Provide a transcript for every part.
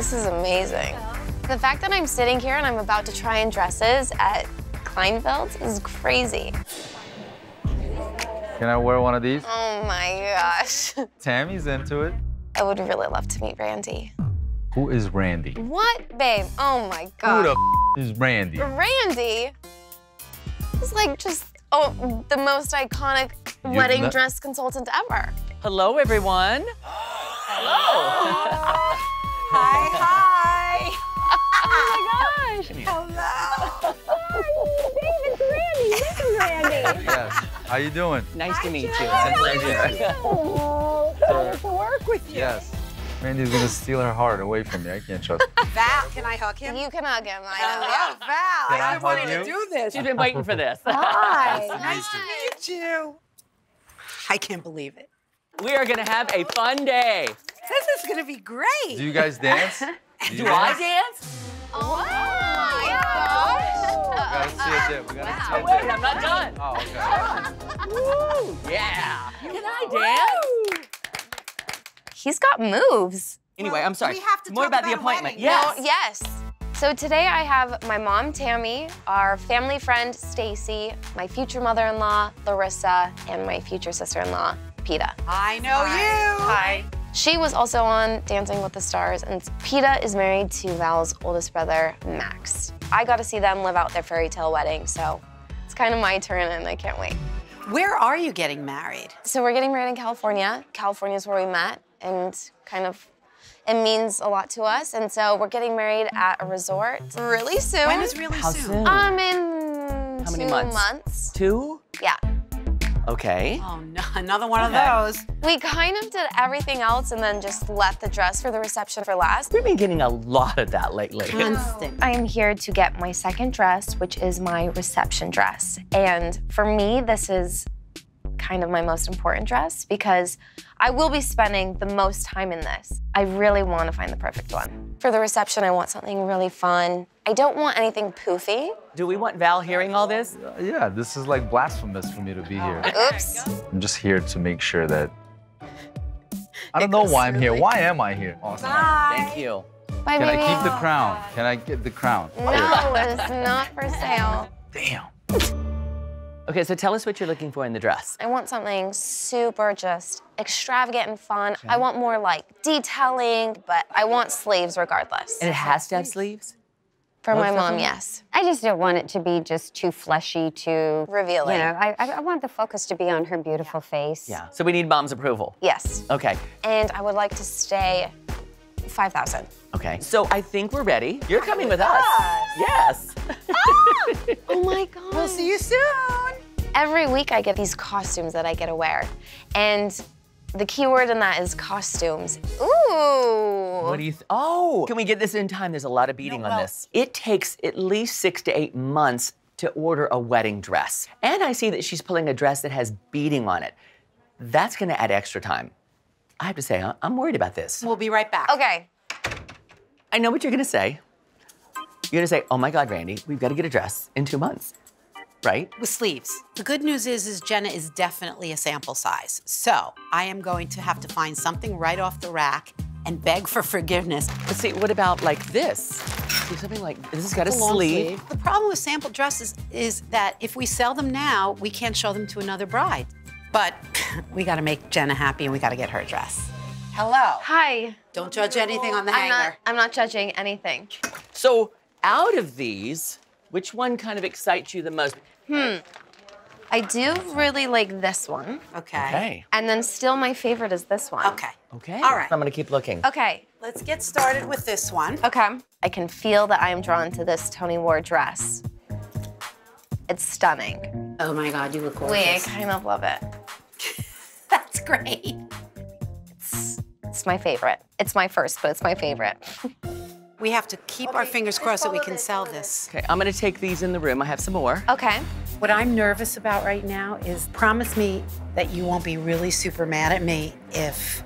This is amazing. The fact that I'm sitting here and I'm about to try on dresses at Kleinfeld is crazy. Can I wear one of these? Oh my gosh. Tammy's into it. I would really love to meet Randy. Who is Randy? What, babe? Oh my god. Who god. the f- is Randy? Randy is like just oh, the most iconic wedding dress consultant ever. Hello, everyone. Hi, hi. Oh my gosh. Hello. Hi, David, Randy. This is Randy. Yes. How you doing? Nice to meet you. Nice to meet you. Oh, so to work with you. Yes. Randy's gonna steal her heart away from me. I can't trust. Val, can I hug him? You can hug him. I Hello, know. Val. Can I I've been wanting hug to do this. She's been waiting for this. Hi. Nice to meet you. I can't believe it. We are gonna have a fun day. This is going to be great. Do you guys dance? you Do I dance? Oh my gosh. We gotta see it there. We gotta see Oh, it wait. I'm not done. Oh, okay. Woo, yeah. Can I dance? He's got moves. Anyway, I'm sorry. we have to More talk about the appointment. wedding. Yes. No, yes. So today I have my mom, Tammy, our family friend, Stacy, my future mother-in-law, Larissa, and my future sister-in-law, Peta. I know you. Hi. She was also on Dancing with the Stars, and Peta is married to Val's oldest brother, Max. I got to see them live out their fairy tale wedding, so it's kind of my turn, and I can't wait. Where are you getting married? So we're getting married in California. California is where we met, and kind of it means a lot to us. And so we're getting married at a resort really soon. When is really How soon? soon? Um, in How many two months? months. Two? Yeah. Okay. Oh, no, another one Okay. of those. We kind of did everything else and then just left the dress for the reception for last. We've been getting a lot of that lately. Constant. I am here to get my second dress, which is my reception dress. And for me, this is kind of my most important dress because I will be spending the most time in this. I really want to find the perfect one. For the reception, I want something really fun. I don't want anything poofy. Do we want Val hearing all this? Uh, yeah, this is like blasphemous for me to be here. Oh, oops. I'm just here to make sure that. I don't know why I'm here. Why am I here? Awesome. Bye. Thank you. Bye, Can I keep the crown? Can I get the crown? No, it's not for sale. Damn. Okay, so tell us what you're looking for in the dress. I want something super just extravagant and fun. I want more like detailing, but I want sleeves regardless. And it has to have sleeves? For my mom, definitely. yes. I just don't want it to be just too fleshy, too Revealing. You know, I, I I want the focus to be on her beautiful face. Yeah. So we need mom's approval. Yes. Okay. And I would like to stay 5,000. Okay. So I think we're ready. You're coming with us. Yes. Oh my God. We'll see you soon. Every week I get these costumes that I get to wear. And the key word in that is costumes. Ooh. What do you? Th- oh, can we get this in time? There's a lot of beading No, on well- this. It takes at least six to eight months to order a wedding dress, and I see that she's pulling a dress that has beading on it. That's going to add extra time. I have to say, I'm worried about this. We'll be right back. Okay. I know what you're going to say. You're going to say, "Oh my God, Randy, we've got to get a dress in two months." Right? with sleeves. The good news is, is Jenna is definitely a sample size. So I am going to have to find something right off the rack and beg for forgiveness. But see, what about like this? Do something like this has got a, It's long sleeve. The problem with sample dresses is that if we sell them now, we can't show them to another bride. But we got to make Jenna happy and we got to get her a dress. Hello. Hi. Don't judge anything on the I'm hanger. not, I'm not judging anything. So, out of these, which one kind of excites you the most? Hmm. I do really like this one. Okay. Okay. And then still my favorite is this one. Okay. Okay. All right. I'm going to keep looking. Okay. Let's get started with this one. Okay. I can feel that I am drawn to this Tony Ward dress. It's stunning. Oh my God, you look gorgeous. Wait, I kind of love it. That's great. It's, it's my favorite. It's my first, but it's my favorite. We have to keep our fingers crossed that we can sell this. Okay, I'm going to take these in the room. I have some more. Okay. What I'm nervous about right now is promise me that you won't be really super mad at me if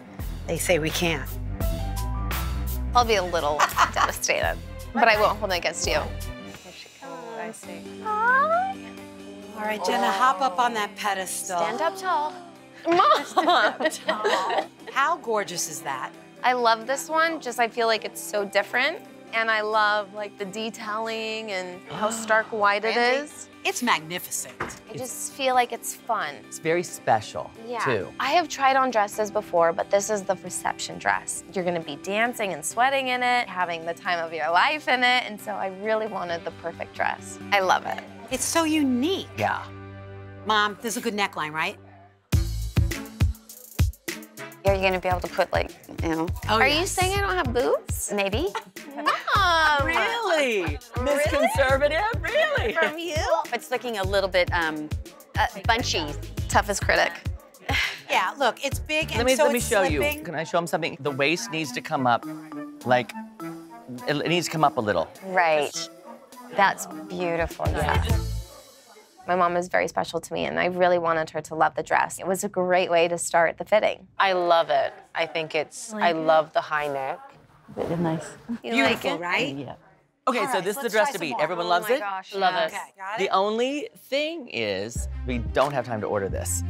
they say we can't. I'll be a little devastated, but I won't hold it against you. I see. All right, Jenna, hop up on that pedestal. Stand up tall. Mom! How gorgeous is that? I love this one, just I feel like it's so different. And I love like the detailing and how stark white it Randy, is. It's magnificent. I just feel like it's fun. It's very special, Yeah. too. I have tried on dresses before, but this is the reception dress. You're gonna be dancing and sweating in it, having the time of your life in it, and so I really wanted the perfect dress. I love it. It's so unique. Yeah. Mom, this is a good neckline, right? Are you gonna be able to put like, you know, Oh, Are you saying I don't have boobs? maybe? Mom! Really? Miss Conservative? Really? From you? It's looking a little bit um, uh, bunchy. Toughest critic. Yeah, look, it's big and Let me so let me it's show slipping. you. Can I show him something? The waist needs to come up, like it, it needs to come up a little. Right. That's beautiful. Yeah. My mom is very special to me, and I really wanted her to love the dress. It was a great way to start the fitting. I love it. I think it's, I love the high neck. You Beautiful, like it? right? Yeah. Okay, All so right, this is the dress to beat. more. Everyone Oh loves my it. gosh, Love yeah. it. Okay, got The only thing is we don't have time to order this.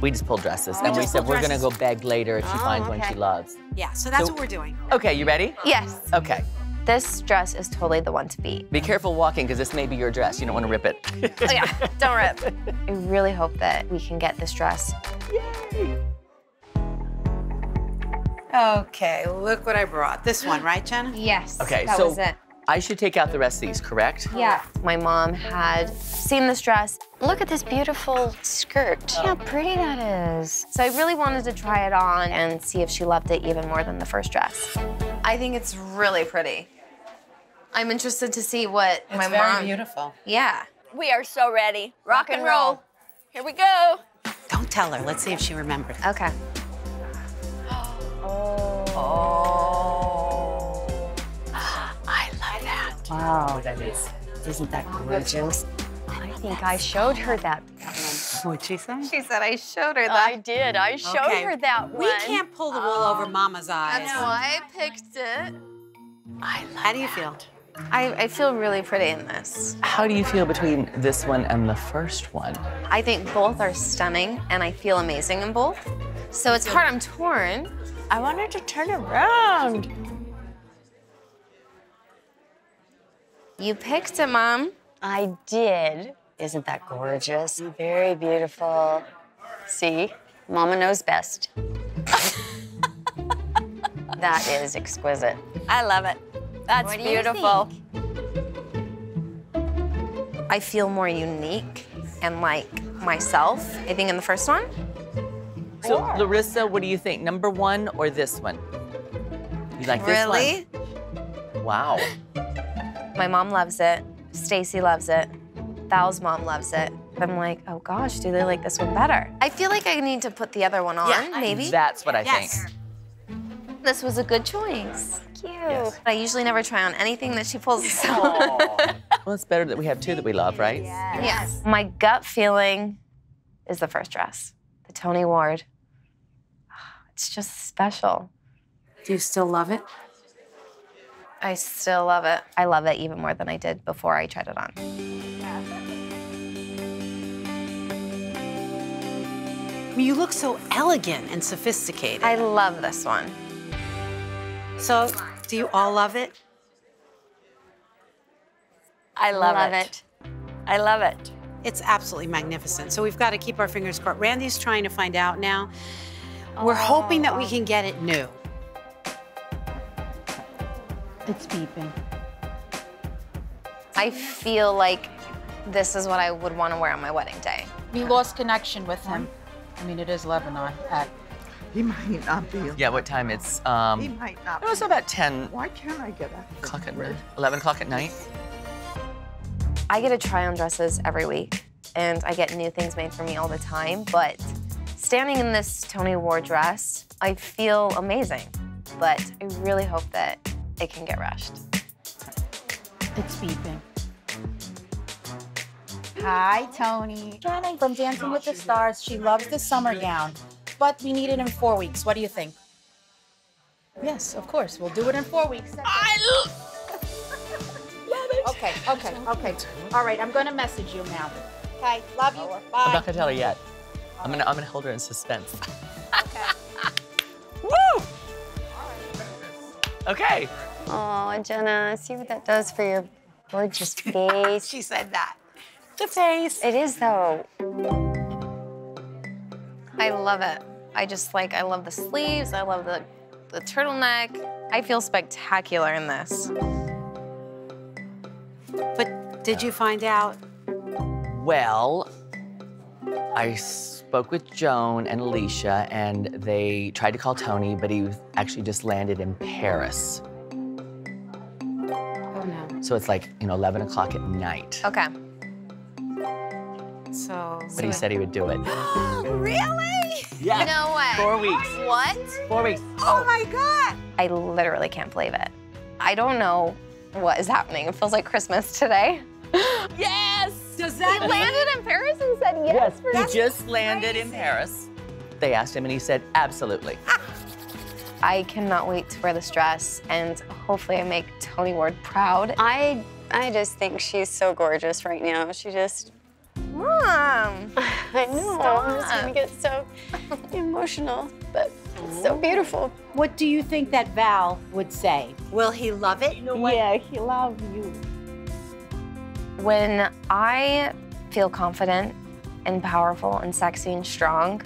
We just pulled dresses, and we just said we're gonna go beg later if she Oh, finds one she oh, loves. Yeah, so that's So- what we're doing. Okay, you ready? Yes. Okay. This dress is totally the one to beat. Be careful walking, because this may be your dress. You don't want to rip it. Oh, yeah, don't rip. I really hope that we can get this dress. Yay! Okay, look what I brought. This one, right, Jenna? Yes. Okay, that so was it. I should take out the rest of these, correct? Yeah. My mom had seen this dress, Look at this beautiful skirt. How pretty that is. so I really wanted to try it on and see if she loved it even more than the first dress. I think it's really pretty. I'm interested to see what my mom. beautiful. Yeah. We are so ready. Rock and roll. Here we go. Don't tell her. Let's see if she remembers. Okay. I oh. Love that. Wow. Isn't that gorgeous? I think I showed her that. What'd she say? She said I showed her that. I did. I showed Okay. her that one. We can't pull the wool over Mama's eyes. That's why I picked it. I love How do you feel? I, I feel really pretty in this. How do you feel between this one and the first one? I think both are stunning, and I feel amazing in both. So it's hard. I'm torn. I wanted to turn around. You picked it, Mom. I did. Isn't that gorgeous? Very beautiful. See, Mama knows best. that is exquisite. I love it. That's What do you beautiful. I feel more unique and like myself, I think, in the first one. So, Larissa, what do you think? Number one or this one? You like this one? Really? one? Wow. My mom loves it. Stacy loves it. Val's mom loves it. I'm like, oh gosh, do they like this one better? I feel like I need to put the other one on, maybe. That's what I Yes. think. This was a good choice. Cute. Yes. I usually never try on anything that she pulls us on. Well, it's better that we have two that we love, right? Yes. My gut feeling is the first dress, the Tony Ward. It's just special. Do you still love it? I still love it. I love it even more than I did before I tried it on. I mean, you look so elegant and sophisticated. I love this one. so, do you all love it? I love, Love it. I love it. It's absolutely magnificent. So we've got to keep our fingers crossed. Randy's trying to find out now. We're hoping that we oh. can get it new. It's beeping. I feel like this is what I would want to wear on my wedding day. We lost connection with him. I mean, it is Lebanon. At, He might not be. Yeah, what time? It's, um. He might not. it was about 10 Why can't I get up? o'clock at night, 11 o'clock at night. I get to try on dresses every week, and I get new things made for me all the time. But standing in this Tony Ward dress, I feel amazing. But I really hope that it can get rushed. it's beeping. Hi, Tony. Shannon from Dancing with the Stars. She loves the summer gown, but we need it in four weeks. What do you think? Yes, of course. We'll do it in four weeks. I love it. Okay, okay, okay. All right, I'm gonna message you now. Okay, love you. Bye. I'm not gonna tell her yet. I'm gonna, I'm gonna hold her in suspense. Okay. Woo! Right. Okay. Oh, Jenna, see what that does for your gorgeous face. she said that. The face. It is though. I love it. I just like, I love the sleeves. I love the, the turtleneck. I feel spectacular in this. But did you find out? Well, I spoke with Joan and Alicia, and they tried to call Tony, but he actually just landed in Paris. No. So it's like, you know, 11 o'clock at night. Okay. So. But he said he would do it. really? Yeah. No way. Four weeks. What? Four weeks. Oh my God. I literally can't believe it. I don't know what is happening. It feels like Christmas today. Yes. Does that? He that landed in Paris and said yes. for He just landed in Paris. They asked him, and he said, absolutely. I cannot wait to wear this dress, and hopefully I make Tony Ward proud. I I just think she's so gorgeous right now. She just Mom! I know. I'm just gonna get so emotional, but so beautiful. What do you think that Val would say? Will he love it? Yeah, he loves you. When I feel confident and powerful and sexy and strong,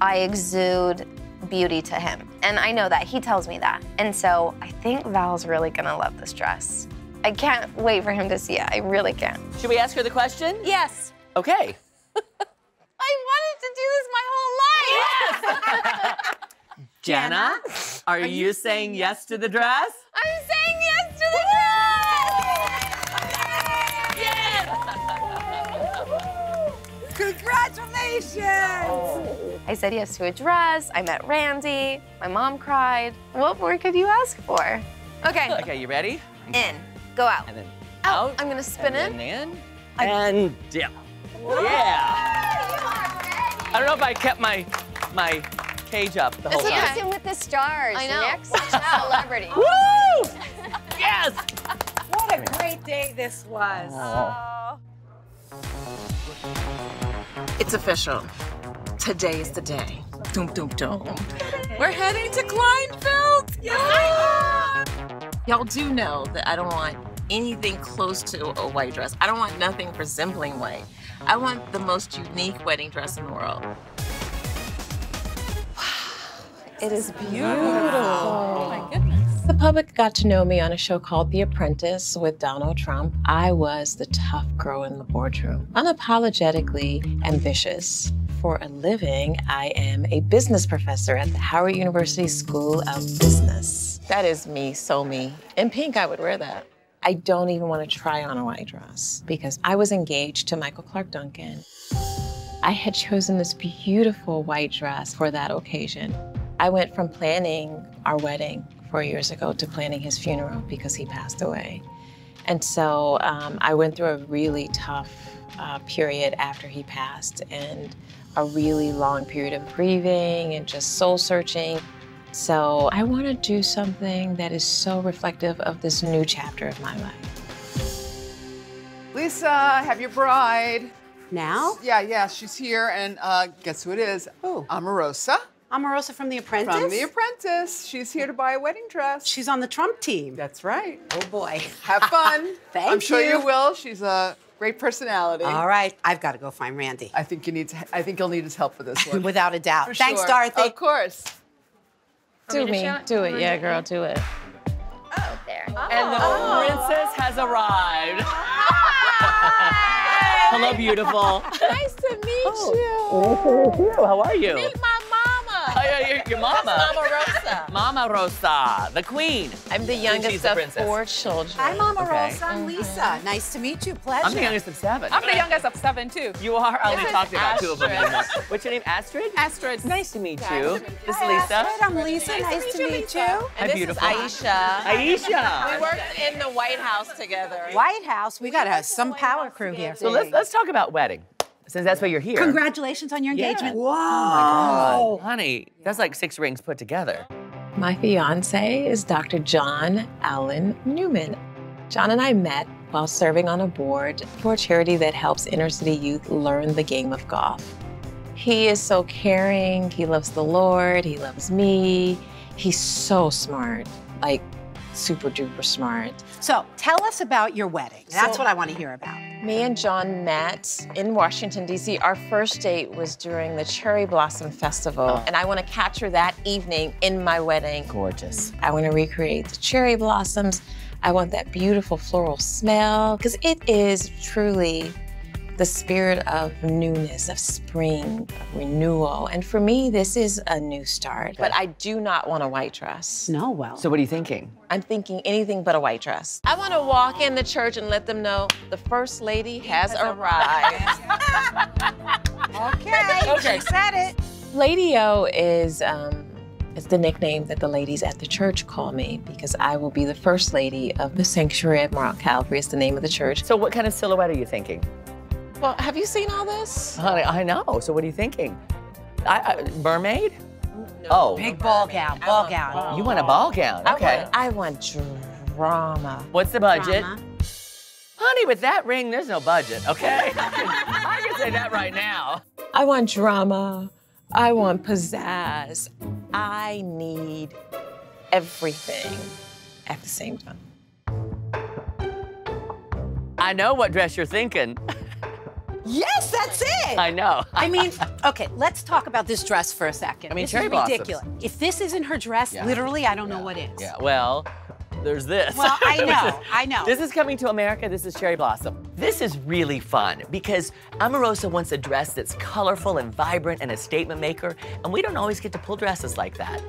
I exude beauty to him. And I know that. He tells me that. And so I think Val's really gonna love this dress. I can't wait for him to see it. I really can't. Should we ask her the question? Yes. Okay. I wanted to do this my whole life. Yes. Jenna, are, you, saying yes to the dress? I'm saying yes to the Congratulations. I said yes to a dress. I met Randy. My mom cried. What more could you ask for? Okay, Okay, you ready? in, go out. And then Out. out. I'm gonna spin and in. then in. And dip. Yeah. I don't know if I kept my my cage up the whole That's time. Dancing with the Stars. I know. Next celebrity. Woo! Yes! What a great day this was. Oh. It's official. Today is the day. Doom, doom, doom. We're heading to Kleinfeld. Yes. Y'all do know that I don't want anything close to a white dress. I don't want nothing resembling white. I want the most unique wedding dress in the world. Wow. It is oh The public got to know me on a show called The Apprentice with Donald Trump. I was the tough girl in the boardroom, unapologetically ambitious. For a living, I am a business professor at the Howard University School of Business. That is me, so me. In pink, I would wear that. I don't even want to try on a white dress because I was engaged to Michael Clarke Duncan. I had chosen this beautiful white dress for that occasion. I went from planning our wedding four years ago to planning his funeral because he passed away. And so um, I went through a really tough uh, period after he passed and a really long period of grieving and just soul searching. So I want to do something that is so reflective of this new chapter of my life. Lisa, have your bride. Now? Yeah, yeah, she's here, and uh, guess who it is? Who? Omarosa Omarosa from The Apprentice? from The Apprentice. She's here to buy a wedding dress. She's on the Trump team. That's right. Oh boy. Have fun. Thank I'm sure you. you will. She's a great personality. All right, I've got to go find Randy. I think you need. To, I think you'll need his help for this one. Without a doubt. For Thanks, sure. Dorothy. Of course. Do me, do it, yeah, girl, do it. Oh, there. And the oh. princess has arrived. Hello, beautiful. Nice to meet oh. you. How are you? Meet my mama. Oh, yeah, your, your mama. That's Mama Rosa. Mama Rosa, the queen. I'm the youngest the of princess. four children. Hi, Mama Okay. Rosa. I'm Lisa. Uh-huh. Nice to meet you. Pleasure. I'm the youngest of seven. I'm the youngest of seven, too. You are. I only This is talked about two of them anymore. What's your name? Astrid? Astrid. Nice to meet Nice you. to meet This is Hi, Lisa. Astrid. I'm Lisa. Nice, to meet you. Hi, And this beautiful. is Aisha. Aisha. We worked in the White House together. White House. We got to have some power crew here. So let's let's talk about wedding, since that's why you're here. Congratulations on your Yeah. engagement. Oh, honey, that's like six rings put together. My fiance is Dr. John Allen Newman. John and I met while serving on a board for a charity that helps inner city youth learn the game of golf. He is so caring, he loves the Lord, he loves me. He's so smart, like super duper smart. So tell us about your wedding. That's So- what I want to hear about. Me and John met in Washington, D.C. Our first date was during the Cherry Blossom Festival, oh. and I want to capture that evening in my wedding. Gorgeous. I want to recreate the cherry blossoms. I want that beautiful floral smell, because it is truly the spirit of newness, of spring, of renewal. And for me, this is a new start. But I do not want a white dress. No, well. So what are you thinking? I'm thinking anything but a white dress. I want to walk in the church and let them know the first lady has arrived. Okay, Okay. she said it. Lady O is um, is the nickname that the ladies at the church call me because I will be the first lady of the Sanctuary at Mount Calvary. It's the name of the church. So what kind of silhouette are you thinking? Well, have you seen all this? Honey, I know. So what are you thinking? I, I, mermaid? Oh. Big ball gown, ball gown. Oh, you want a ball gown? Okay. I want, I want drama. What's the budget? Drama. Honey, with that ring, there's no budget, okay? I can say that right now. I want drama. I want pizzazz. I need everything at the same time. I know what dress you're thinking. Yes, that's it. I know. I mean, okay, let's talk about this dress for a second. I mean, this cherry is blossoms. ridiculous. If this isn't her dress, Yeah. literally, I don't know what is. Yeah, well, there's this. Well, I know, I know. This is coming to America. This is Cherry Blossom. This is really fun because Omarosa wants a dress that's colorful and vibrant and a statement maker, and we don't always get to pull dresses like that.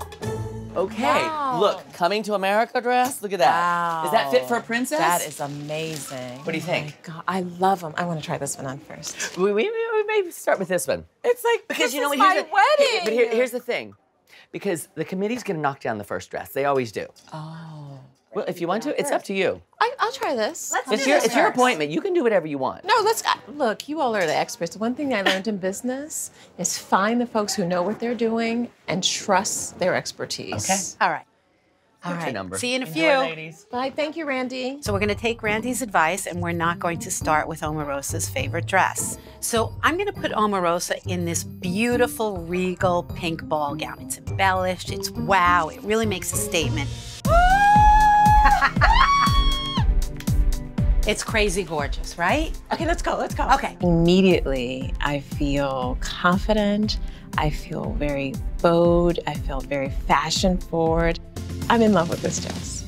Okay, Wow. look, coming to America dress. Look at that. Is that fit for a princess? That is amazing. What do you oh think? God, I love them. I want to try this one on first. We, we, we may start with this one. It's like Because you know is what? my the, wedding. But here, here's the thing, because the committee's gonna knock down the first dress. They always do. Oh. Well, if you want to, it's up to you. I, I'll try this. Let's It's your, it's your appointment. You can do whatever you want. No, let's uh, look. You all are the experts. One thing I learned in business is find the folks who know what they're doing and trust their expertise. Okay. All right. All What's your number? See you in a Enjoy, few. ladies. Bye. Thank you, Randy. So we're going to take Randy's advice and we're not going to start with Omarosa's favorite dress. So I'm going to put Omarosa in this beautiful regal pink ball gown. It's embellished, it's wow, it really makes a statement. it's crazy gorgeous, right? Okay, let's go. Let's go. Okay. Immediately, I feel confident. I feel very bowed. I feel very fashion forward. I'm in love with this dress.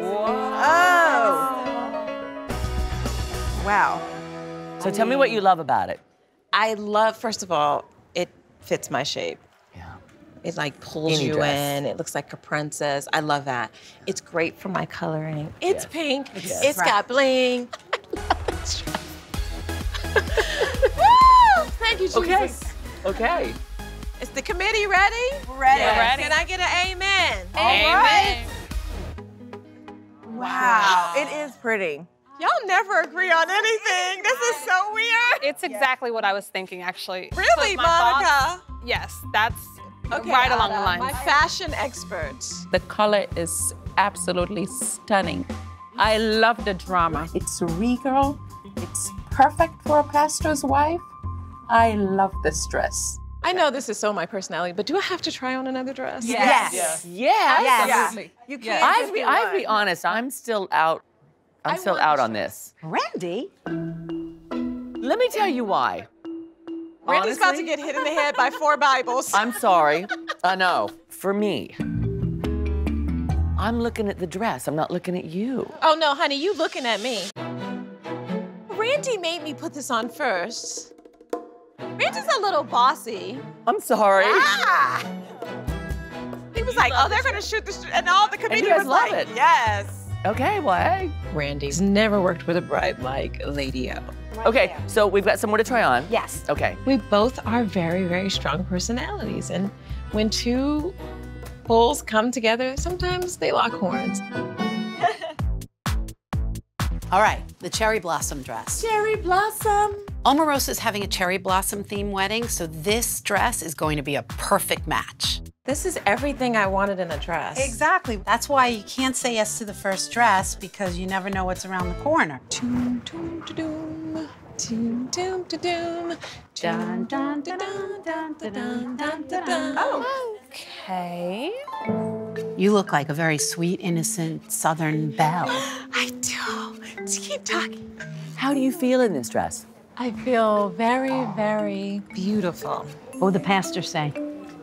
Wow! Wow. So tell me what you love about it. I love, first of all, it fits my shape. Yeah. It like pulls Any you dress. in. It looks like a princess. I love that. It's great for my coloring. It's Yes. pink. Yes. It's Right. got bling. I love this dress. Woo! Thank you, Jesus. Okay. Okay. Is the committee ready? Ready. Yes. Ready. Can I get an amen? Amen. Wow. It is pretty. Y'all never agree on anything. This is so weird. It's exactly what I was thinking, actually. Really, Put my thoughts- Monica? Yes, that's right along the line. My fashion expert. The color is absolutely stunning. I love the drama. It's regal. It's perfect for a pastor's wife. I love this dress. I know this is so my personality, but do I have to try on another dress? Yes. Yes. Yes. Absolutely. You can't. I'd be, I'd be honest. I'm still out. I'm I still out on this. Randy? Let me tell you why. Randy's about to get hit in the head by four Bibles. I'm sorry. I know. For me, I'm looking at the dress. I'm not looking at you. Oh no, honey, you looking at me. Randy made me put this on first. Randy's a little bossy. I'm sorry. Ah! He was like, "Oh, they're gonna shoot this," and all the committee you guys was like, it. "Yes." Okay, well, hey. Randy's never worked with a bride like Lady O. Okay, so we've got some more to try on. Yes. Okay. We both are very, very strong personalities, and when two bulls come together, sometimes they lock horns. All right, the cherry blossom dress. Cherry blossom. Omarosa's having a cherry blossom theme wedding, so this dress is going to be a perfect match. This is everything I wanted in a dress. Exactly. That's why you can't say yes to the first dress because you never know what's around the corner. Doom, doom, doom. Doom, doom, da, doom. Dun, dun, da, dun, dun, da, dun, dun, dun. Oh. Okay. You look like a very sweet, innocent Southern belle. I do. Let's keep talking. How do you feel in this dress? I feel very, very beautiful. What would the pastor say?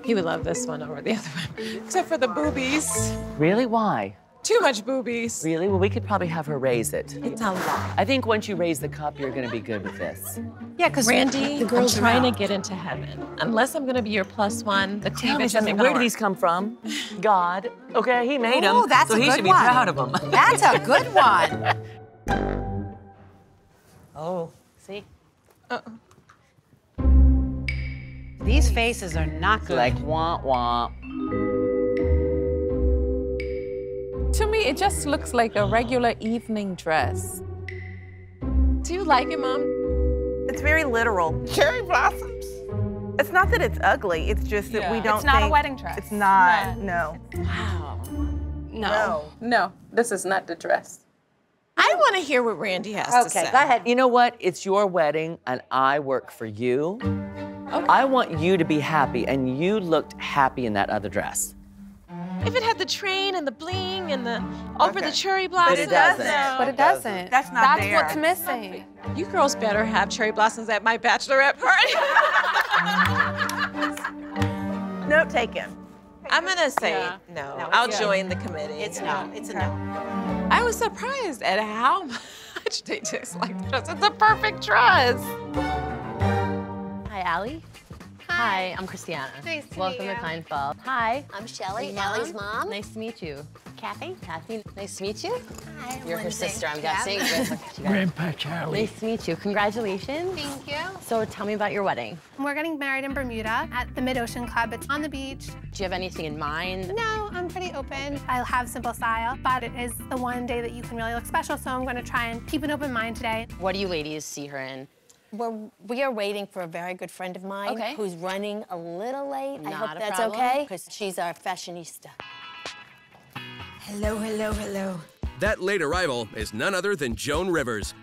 He would love this one over the other one, except for the boobies. Really? Why? Too much boobies. Really? Well, we could probably have her raise it. It's a lot. I think once you raise the cup, you're going to be good with this. Yeah, because Randy, the girls I'm are trying out. to get into heaven. Unless I'm going to be your plus one, the Tell me cleavage something. isn't Where gonna do these come from? God. Okay, he made oh, them. Oh, that's so a he should be one. proud of them. That's a good one. oh, see? These faces are not good. Like wah wah. To me, it just looks like a regular evening dress. Do you like it, Mom? It's very literal. Cherry blossoms. It's not that it's ugly. It's just that we don't. It's not a wedding dress. It's not. No. Wow. No. No, this is not the dress. I want to hear what Randy has to say. Okay, go ahead. You know what? It's your wedding, and I work for you. I want you to be happy, and you looked happy in that other dress. If it had the train and the bling and the over the Okay. cherry But blossoms. it doesn't. But it doesn't. That's not That's there. what's missing. You girls better have cherry blossoms at my bachelorette party. Note taken. I'm gonna say Yeah. no. No, I'll it's- join the committee. It's no. It's a no. I was surprised at how much they dislike the dress. It's a perfect dress. Hi, Allie. Hi, I'm Christiana. Nice to Welcome meet to you. Kleinfeld. Hi. I'm Shelly, Mom. Allie's mom. Nice to meet you. Kathy. Kathy, nice to meet you. Hi, You're her sister, I'm Yeah. guessing. Grandpa Charlie. Nice to meet you. Congratulations. Thank you. So tell me about your wedding. We're getting married in Bermuda at the Mid Ocean Club. It's on the beach. Do you have anything in mind? No, I'm pretty open. I'll have simple style, but it is the one day that you can really look special, so I'm going to try and keep an open mind today. What do you ladies see her in? We're, we are waiting for a very good friend of mine Okay. who's running a little late. I hope a that's problem. okay, because she's our fashionista. Hello, hello, hello. That late arrival is none other than Joan Rivers,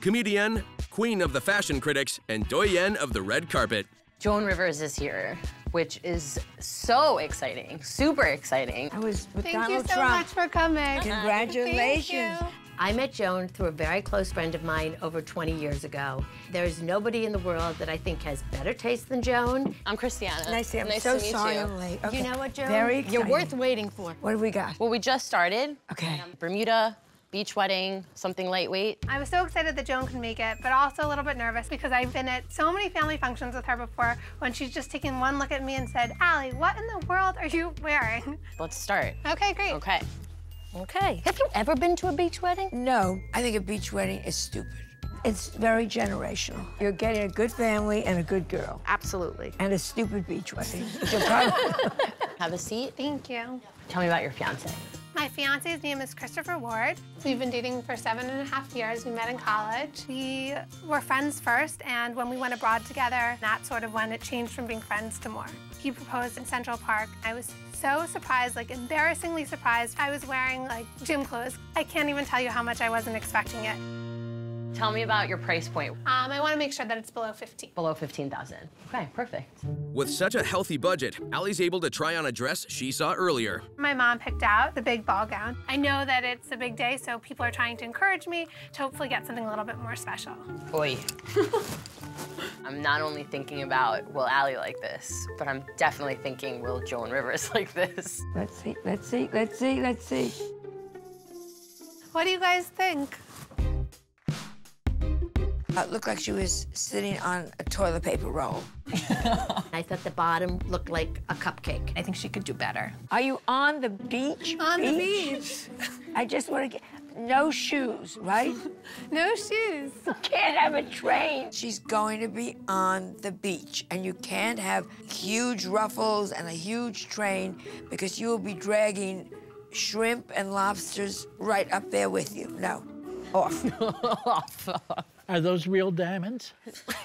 comedian, queen of the fashion critics, and doyenne of the red carpet. Joan Rivers is here, which is so exciting, super exciting. I was with Thank Donald you so Trump. much for coming. Uh, Congratulations. Thank you. I met Joan through a very close friend of mine over 20 years ago. There's nobody in the world that I think has better taste than Joan. I'm Christiana. Nice to- I'm nice so to meet sorry you. I'm late. You know what, Joan? Very You're worth waiting for. What have we got? Well, we just started. Okay. Um, Bermuda, beach wedding, something lightweight. I was so excited that Joan could make it, but also a little bit nervous because I've been at so many family functions with her before when she's just taken one look at me and said, Allie, what in the world are you wearing? Let's start. Okay, great. Okay. Okay. Have you ever been to a beach wedding? No, I think a beach wedding is stupid. It's very generational. You're getting a good family and a good girl. Absolutely. And a stupid beach wedding. Which will probably- Have a seat. Thank you. Tell me about your fiance. My fiance's name is Christopher Ward. We've been dating for seven and a half years. We met in college. We were friends first, and when we went abroad together, that's sort of when it changed from being friends to more. He proposed in Central Park. I was so surprised, like embarrassingly surprised. I was wearing like gym clothes. I can't even tell you how much I wasn't expecting it. Tell me about your price point. Um, I want to make sure that it's below 15. Below 15,000. Okay, perfect. With such a healthy budget, Allie's able to try on a dress she saw earlier. My mom picked out the big ball gown. I know that it's a big day, so people are trying to encourage me to hopefully get something a little bit more special. Oi. I'm not only thinking about will Allie like this, but I'm definitely thinking will Joan Rivers like this. let's see, let's see, let's see, let's see. What do you guys think? Uh, It looked like she was sitting on a toilet paper roll. I thought the bottom looked like a cupcake. I think she could do better. Are you on the beach? On the beach. I just want to get no shoes, right? No shoes. You can't have a train. She's going to be on the beach, and you can't have huge ruffles and a huge train because you will be dragging shrimp and lobsters right up there with you. No, Off. off. Are those real diamonds?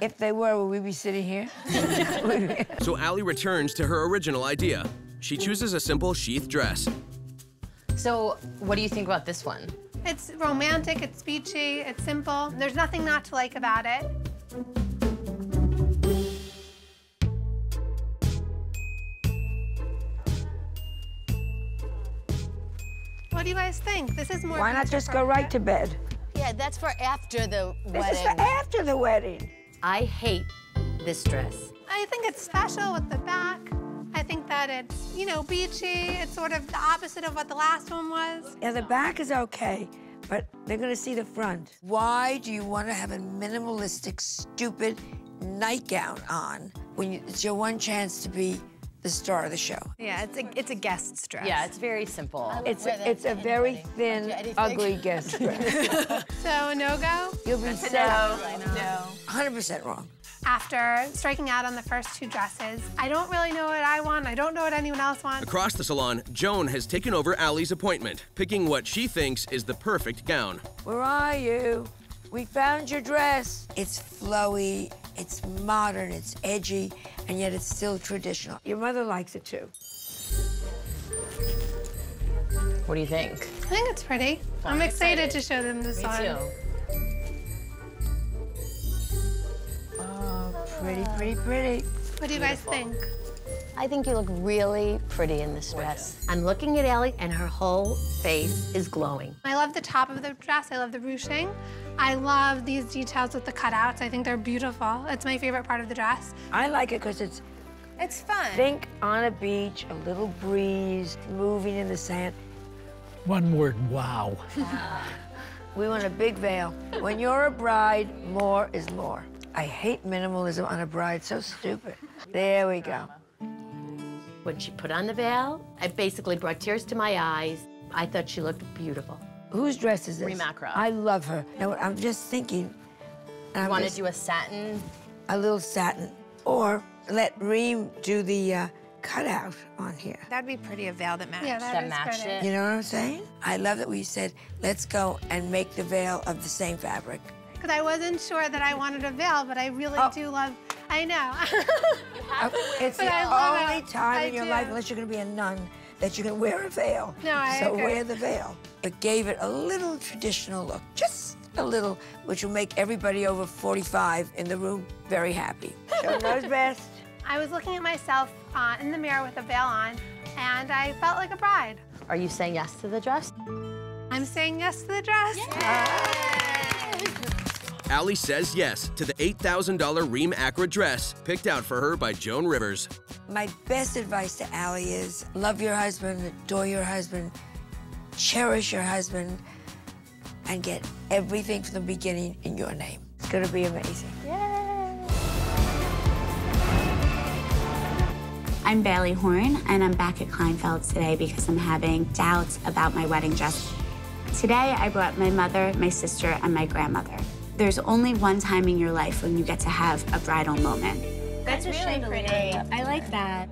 if they were, would we be sitting here? So Allie returns to her original idea. She chooses a simple sheath dress. So, what do you think about this one? It's romantic, it's beachy, it's simple. There's nothing not to like about it. What do you guys think? This is more. Why not just go right to bed? Yeah, that's for after the wedding. This wedding. is for after the wedding. I hate this dress. I think it's special with the back. I think that it's, you know, beachy. It's sort of the opposite of what the last one was. Yeah, the back is okay, but they're gonna see the front. Why do you want to have a minimalistic, stupid nightgown on when you, it's your one chance to be the star of the show? Yeah, it's a it's a guest's dress. Yeah, it's very simple. It's a, it's a very thin, ugly guest dress. So a no-go? You'll be That's a no. No. 100% wrong. After striking out on the first two dresses, I don't really know what I want. I don't know what anyone else wants. Across the salon, Joan has taken over Allie's appointment, picking what she thinks is the perfect gown. Where are you? We found your dress. It's flowy, it's modern, it's edgy, and yet it's still traditional. Your mother likes it too. What do you think? I think it's pretty. I'm, I'm excited, excited. to show them this Me on. too. Oh, pretty, pretty, pretty. What do you guys think? I think you look really pretty in this dress. I'm looking at Ellie, and her whole face is glowing. I love the top of the dress. I love the ruching. I love these details with the cutouts. I think they're beautiful. It's my favorite part of the dress. I like it because it's It's fun. think on a beach, a little breeze, moving in the sand. One word, wow. We want a big veil. When you're a bride, more is more. I hate minimalism on a bride, so stupid. There we go. When she put on the veil, it basically brought tears to my eyes. I thought she looked beautiful. Whose dress is this? Reem Acra. I love her. Now, I'm just thinking. I want to do a satin. a little satin, or let Reem do the uh, cutout on here. That'd be pretty, a veil that matched. Yeah, that That is matched pretty. it. You know what I'm saying? I love that we said, let's go and make the veil of the same fabric. Because I wasn't sure that I wanted a veil, but I really Oh. do love. I know. It's But the I love only it. time I in your do. life, unless you're going to be a nun, that you can wear a veil. No, I So agree. wear the veil. It gave it a little traditional look, just a little, which will make everybody over 45 in the room very happy. Show knows best. I was looking at myself uh, in the mirror with a veil on, and I felt like a bride. Are you saying yes to the dress? I'm saying yes to the dress. Allie says yes to the $8,000 Reem Acra dress picked out for her by Joan Rivers. My best advice to Allie is love your husband, adore your husband, cherish your husband, and get everything from the beginning in your name. It's gonna be amazing. Yay! I'm Bailey Horn, and I'm back at Kleinfeld's today because I'm having doubts about my wedding dress. Today, I brought my mother, my sister, and my grandmother. There's only one time in your life when you get to have a bridal moment. That's really pretty. I like that.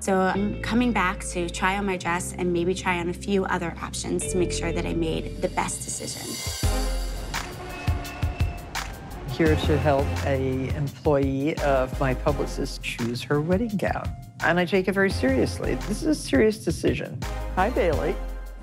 So I'm coming back to try on my dress and maybe try on a few other options to make sure that I made the best decision. Here to help a employee of my publicist choose her wedding gown. And I take it very seriously. This is a serious decision. Hi, Bailey.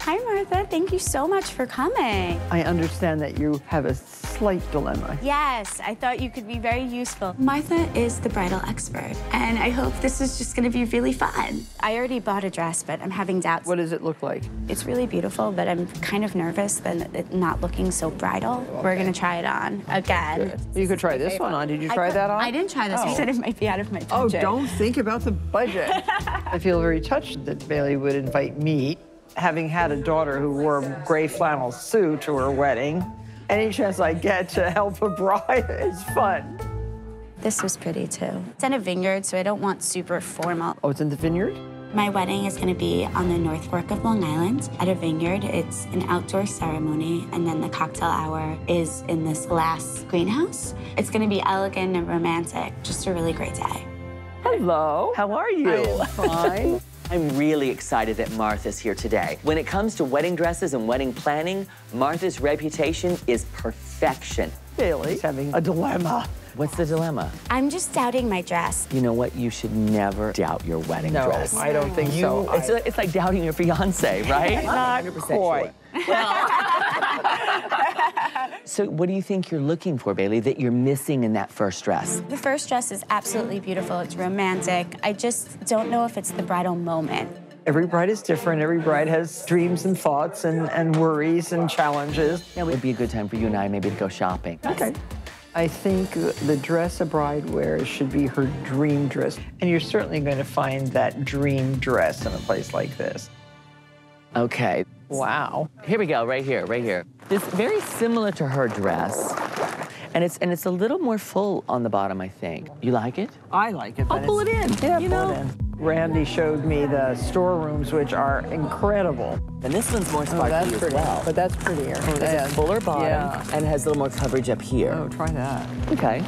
Hi, Martha. Thank you so much for coming. I understand that you have a slight dilemma. Yes, I thought you could be very useful. Martha is the bridal expert, and I hope this is just going to be really fun. I already bought a dress, but I'm having doubts. What does it look like? It's really beautiful, but I'm kind of nervous that it not looking so bridal. We're going to try it on again. You could try this one on. Did you try that on? I didn't try this. Oh. You said it might be out of my Oh, don't think about the budget. I feel very touched that Bailey would invite me, having had a daughter who wore a gray flannel suit to her wedding. Any chance I get to help a bride is fun. This was pretty too. It's in a vineyard, so I don't want super formal. Oh, it's in the vineyard? My wedding is going to be on the North Fork of Long Island at a vineyard. It's an outdoor ceremony, and then the cocktail hour is in this glass greenhouse. It's going to be elegant and romantic. Just a really great day. Hello. How are you? I am fine. I'm really excited that Martha's here today. When it comes to wedding dresses and wedding planning, Martha's reputation is perfection. Bailey's having a dilemma. What's the dilemma? I'm just doubting my dress. You know what? You should never doubt your wedding No, dress. I don't think You- so. It's, I- it's like doubting your fiance, right? Not 100% quite. sure. So, what do you think you're looking for, Bailey, that you're missing in that first dress? The first dress is absolutely beautiful. It's romantic. I just don't know if it's the bridal moment. Every bride is different. Every bride has dreams and thoughts and, and worries and challenges. Now would be a good time for you and I maybe to go shopping. Okay. I think the dress a bride wears should be her dream dress. And you're certainly going to find that dream dress in a place like this. Okay. Wow. Here we go, right here, right here. It's very similar to her dress. And it's and it's a little more full on the bottom, I think. You like it? I like it. I'll pull it in, Yeah, you pull know? it in. Randy showed me the storerooms, which are incredible. And this one's more sparkly Oh, sparkly that's as pretty. well. But that's prettier. It has a fuller bottom Yeah. and has a little more coverage up here. Oh, try that. Okay.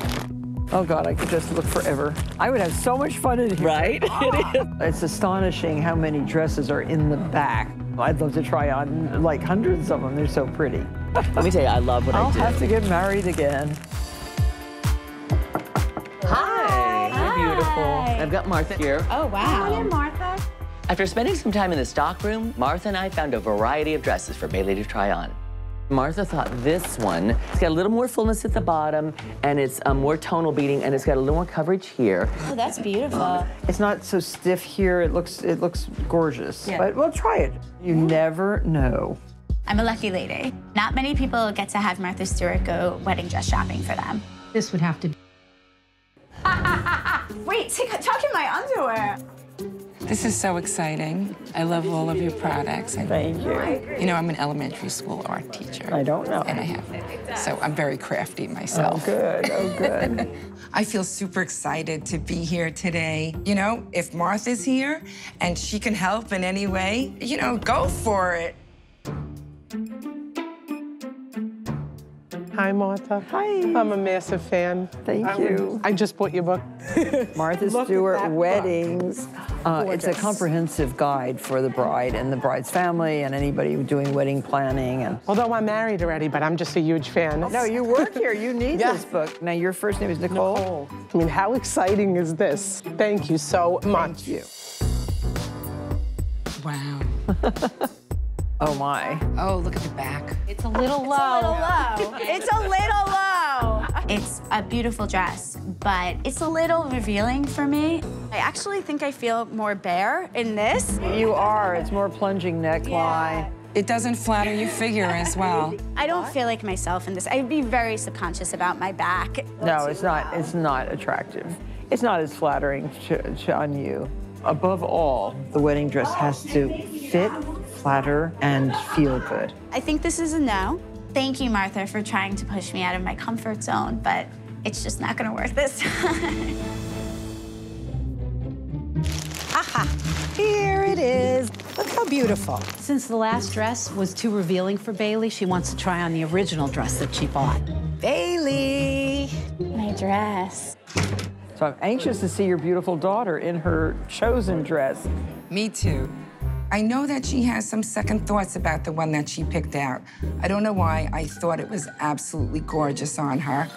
Oh God, I could just look forever. I would have so much fun in here. Right? It is. It's astonishing how many dresses are in the back. I'd love to try on like hundreds of them. They're so pretty. Let me tell you, I love what I'll I do. have to get married again. Hi. You're beautiful. I've got Martha here. Oh, wow. Hello Martha. After spending some time in the stockroom, Martha and I found a variety of dresses for Bailey to try on. Martha thought this one, it's got a little more fullness at the bottom, and it's um, more tonal beading, and it's got a little more coverage here. Oh, that's beautiful. It's not so stiff here. It looks it looks gorgeous. Yeah. But we'll try it. You never know. I'm a lucky lady. Not many people get to have Martha Stewart go wedding dress shopping for them. This would have to be. Wait, take, tuck in my underwear. This is so exciting. I love all of your products. I, Thank you. You know, I'm an elementary school art teacher. I don't know. And I have, so I'm very crafty myself. Oh, good. Oh, good. I feel super excited to be here today. You know, if Martha's here and she can help in any way, you know, go for it. Hi, Martha. Hi. I'm a massive fan. Thank I you. I just bought your book. Martha Stewart. Weddings. Uh, it's a comprehensive guide for the bride and the bride's family and anybody doing wedding planning. And Although I'm married already, but I'm just a huge fan. no, you work here. You need Yeah. this book. Now, your first name is Nicole. Nicole. I mean, how exciting is this? Thank you so much. Thank you. Wow. Oh my. Oh, look at the back. It's a little low. It's a little low. it's a little low. It's a beautiful dress, but it's a little revealing for me. I actually think I feel more bare in this. You are. It's more plunging neckline. It doesn't flatter your figure as well. I don't feel like myself in this. I'd be very subconscious about my back. No, it's not. It's not attractive. It's not as flattering to, to, on you. Above all, the wedding dress has to fit, flatter, and feel good. I think this is a no. Thank you, Martha, for trying to push me out of my comfort zone, but it's just not gonna work this time. Aha, here it is. Look how beautiful. Since the last dress was too revealing for Bailey, she wants to try on the original dress that she bought. Bailey. my dress. So I'm anxious to see your beautiful daughter in her chosen dress. Me too. I know that she has some second thoughts about the one that she picked out. I don't know why. I thought it was absolutely gorgeous on her.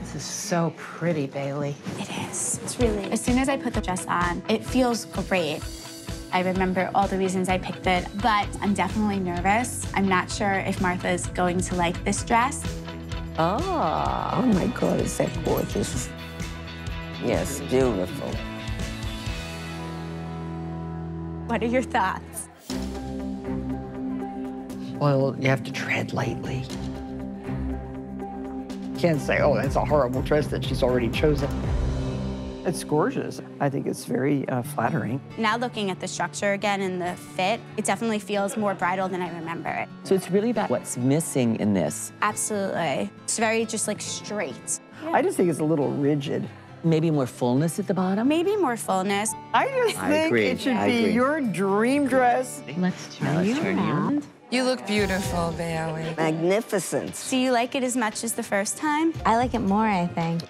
This is so pretty, Bailey. It is. It's really. As soon as I put the dress on, it feels great. I remember all the reasons I picked it, but I'm definitely nervous. I'm not sure if Martha's going to like this dress. Ah. Oh my God, is that gorgeous? Yes, beautiful. What are your thoughts? Well, you have to tread lightly. Can't say, oh, that's a horrible dress that she's already chosen. It's gorgeous. I think it's very uh, flattering. Now looking at the structure again and the fit, it definitely feels more bridal than I remember it. So it's really about what's missing in this. Absolutely. It's very just like straight. I just think it's a little rigid. Maybe more fullness at the bottom? Maybe more fullness. I just I think agree. it should I be agree. your dream dress. Let's turn Now let's you turn you. around. You look beautiful, Bailey. Magnificent. Do you like it as much as the first time? I like it more, I think.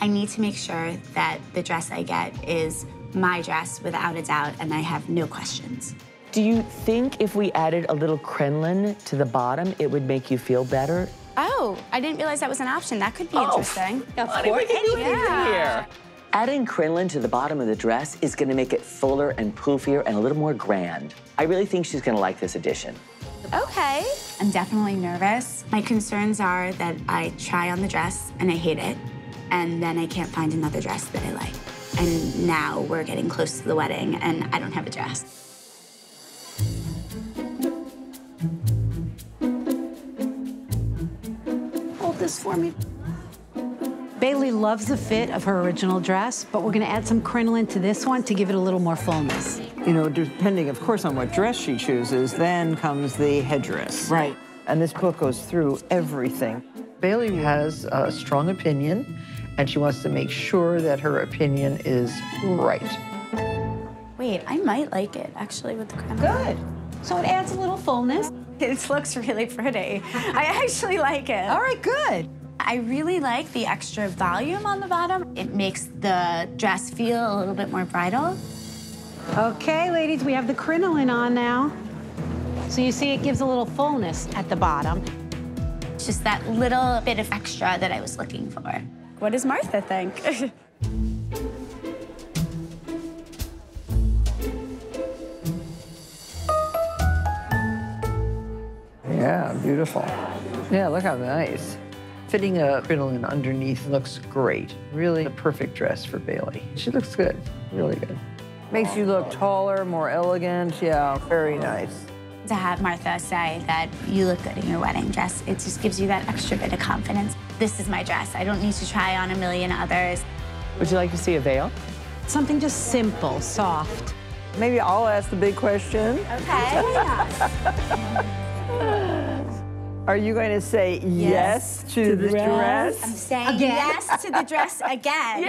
I need to make sure that the dress I get is my dress without a doubt, and I have no questions. Do you think if we added a little crinoline to the bottom, it would make you feel better? Oh, I didn't realize that was an option. That could be Oh, interesting. Honey, we can do things in here. Adding crinoline to the bottom of the dress is gonna make it fuller and poofier and a little more grand. I really think she's gonna like this addition. Okay. I'm definitely nervous. My concerns are that I try on the dress and I hate it, and then I can't find another dress that I like. And now we're getting close to the wedding, and I don't have a dress. This for me. Bailey loves the fit of her original dress, but we're gonna add some crinoline to this one to give it a little more fullness. You know, depending, of course, on what dress she chooses, then comes the headdress. Right. And this book goes through everything. Bailey has a strong opinion, and she wants to make sure that her opinion is right. Wait, I might like it actually with the crinoline. Good. So it adds a little fullness. It looks really pretty. I actually like it. All right, good. I really like the extra volume on the bottom. It makes the dress feel a little bit more bridal. Okay, ladies, we have the crinoline on now. So you see it gives a little fullness at the bottom. It's just that little bit of extra that I was looking for. What does Martha think? Yeah, beautiful. Yeah, look how nice. Fitting a crinoline underneath looks great. Really a perfect dress for Bailey. She looks good, really good. Makes you look taller, more elegant. Yeah, very nice. to have Martha say that you look good in your wedding dress, it just gives you that extra bit of confidence. This is my dress. I don't need to try on a million others. Would you like to see a veil? Something just simple, soft. Maybe I'll ask the big question. Okay. Are you going to say yes, to, the dress? I'm saying Again? yes to the dress again.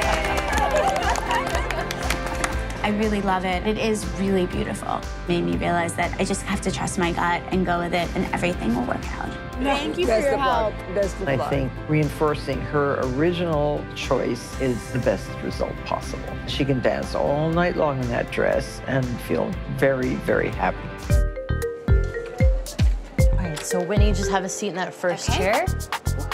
I really love it. It is really beautiful. Made me realize that I just have to trust my gut and go with it, and everything will work out. Thank you for your of help. luck. Best of I think reinforcing her original choice is the best result possible. She can dance all night long in that dress and feel very, very happy. All right, so Whitney, just have a seat in that first chair.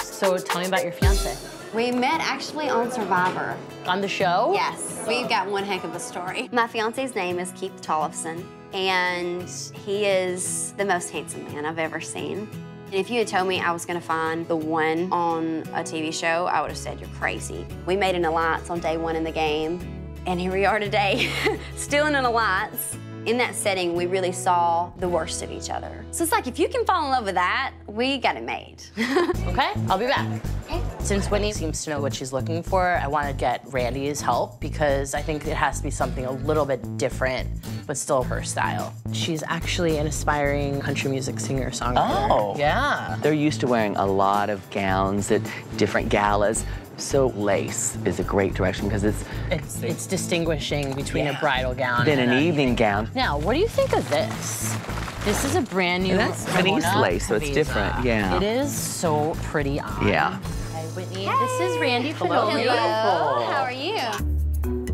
So tell me about your fiance. We met actually on Survivor. On the show? Yes, we've got one heck of a story. My fiance's name is Keith Tollefson, and he is the most handsome man I've ever seen. And if you had told me I was gonna find the one on a TV show, I would have said you're crazy. We made an alliance on day one in the game, and here we are today, still in an alliance. In that setting, we really saw the worst of each other. So it's like, if you can fall in love with that, we got it made. Okay, I'll be back. Okay. Since Whitney seems to know what she's looking for, I want to get Randy's help because I think it has to be something a little bit different, but still her style. She's actually an aspiring country music singer songwriter. Oh. Yeah. They're used to wearing a lot of gowns at different galas. So lace is a great direction because it's It's it's distinguishing between a bridal gown than and an a- evening gown. Now, what do you think of this? This is a brand new. And that's Venice lace, so it's Keveza. different, yeah. It is so pretty on. Yeah. Hi, Whitney. This is Randy Hello. Fenoli. Hello. How are you?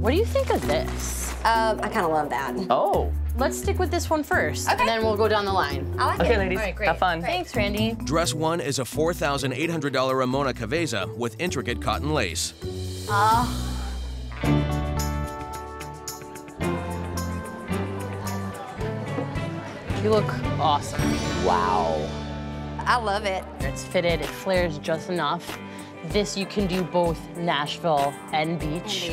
What do you think of this? Um, I kind of love that. Oh. Let's stick with this one first, and then we'll go down the line. I like Okay, it. ladies, All right, great. have fun. Thanks, Randy. Dress one is a $4,800 Ramona Keveza with intricate cotton lace. Oh, You look awesome. Wow. I love it. It's fitted, it flares just enough. This you can do both Nashville and beach.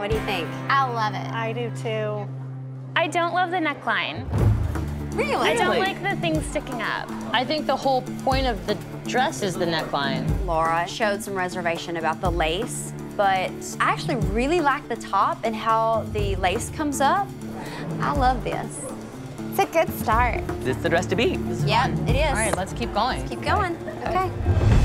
What do you think? I love it. I do too. I don't love the neckline. Really? I don't like the thing sticking up. I think the whole point of the dress is the neckline. Laura showed some reservation about the lace, but I actually really like the top and how the lace comes up. I love this. It's a good start. This is the dress to beat. Yep, it is. All right, let's keep going. Keep going. Okay.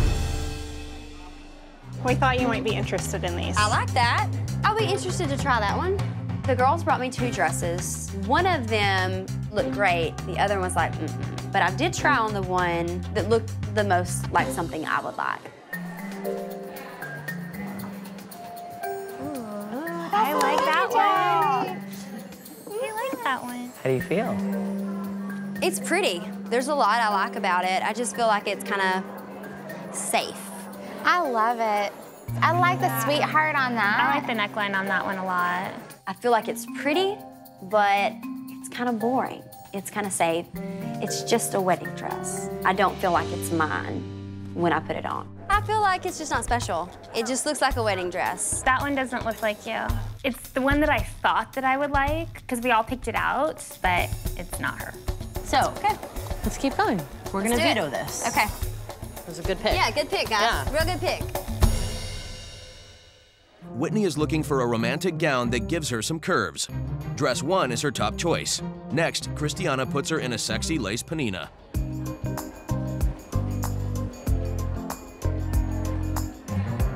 We thought you might be interested in these. I like that. I'll be interested to try that one. The girls brought me two dresses. One of them looked great. The other one was like, mm-mm. But I did try on the one that looked the most like something I would like. I like that one. I like that one. How do you feel? It's pretty. There's a lot I like about it. I just feel like it's kind of safe. I love it. I like the sweetheart on that. I like the neckline on that one a lot. I feel like it's pretty, but it's kind of boring. It's kind of safe. It's just a wedding dress. I don't feel like it's mine when I put it on. I feel like it's just not special. It just looks like a wedding dress. That one doesn't look like you. It's the one that I thought that I would like because we all picked it out, but it's not her. So, okay. let's keep going. We're Let's gonna do it. veto this. Okay. It was a good pick. Yeah, good pick, guys. Yeah. Real good pick. Whitney is looking for a romantic gown that gives her some curves. Dress one is her top choice. Next, Christiana puts her in a sexy lace panina.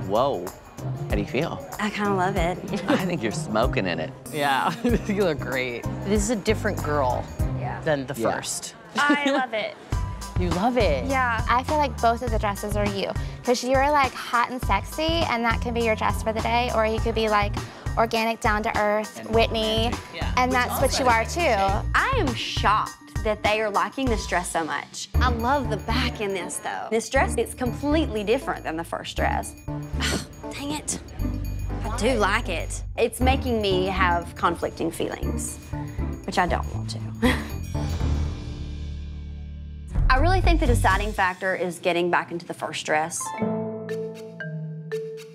Whoa. How do you feel? I kind of love it. I think you're smoking in it. Yeah, you look great. This is a different girl than the Yeah. first. I love it. You love it. Yeah, I feel like both of the dresses are you. Because you're like hot and sexy, and that can be your dress for the day, or you could be like organic, down to earth, Whitney, and that's what you are too. I am shocked that they are liking this dress so much. I love the back in this though. This dress is completely different than the first dress. Dang it. I do like it. It's making me have conflicting feelings, which I don't want to. I really think the deciding factor is getting back into the first dress.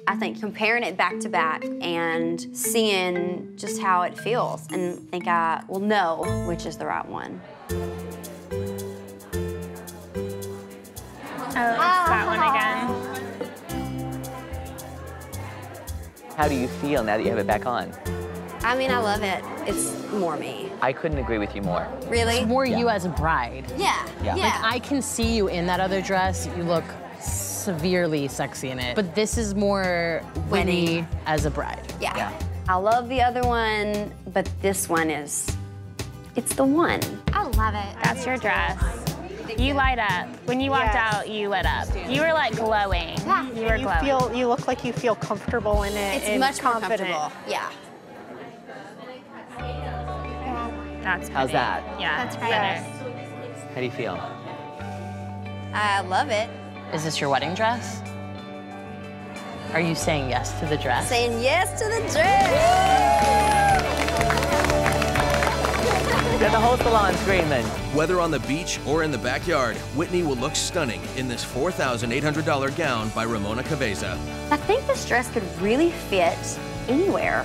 I think comparing it back to back and seeing just how it feels, and think uh, I will know which is the right one. Oh, it's that one again. How do you feel now that you have it back on? I mean, I love it. It's more me. I couldn't agree with you more. Really? It's more you as a bride. Yeah. Yeah. Yeah. Like I can see you in that other dress. You look severely sexy in it. But this is more Whitney Wedding. as a bride. yeah. I love the other one, but this one is, it's the one. I love it. That's your dress. You light up. When you walked Yes. out, you lit up. You were like glowing. Yeah. You were You glowing. feel, you look like you feel comfortable in it. It's and much more comfortable. Yeah. That's How's pretty. that? Yeah, That's it's right. better. How do you feel? I love it. Is this your wedding dress? Are you saying yes to the dress? Saying yes to the dress. Got the whole salon screaming. Whether on the beach or in the backyard, Whitney will look stunning in this $4,800 gown by Ramona Keveza. I think this dress could really fit anywhere.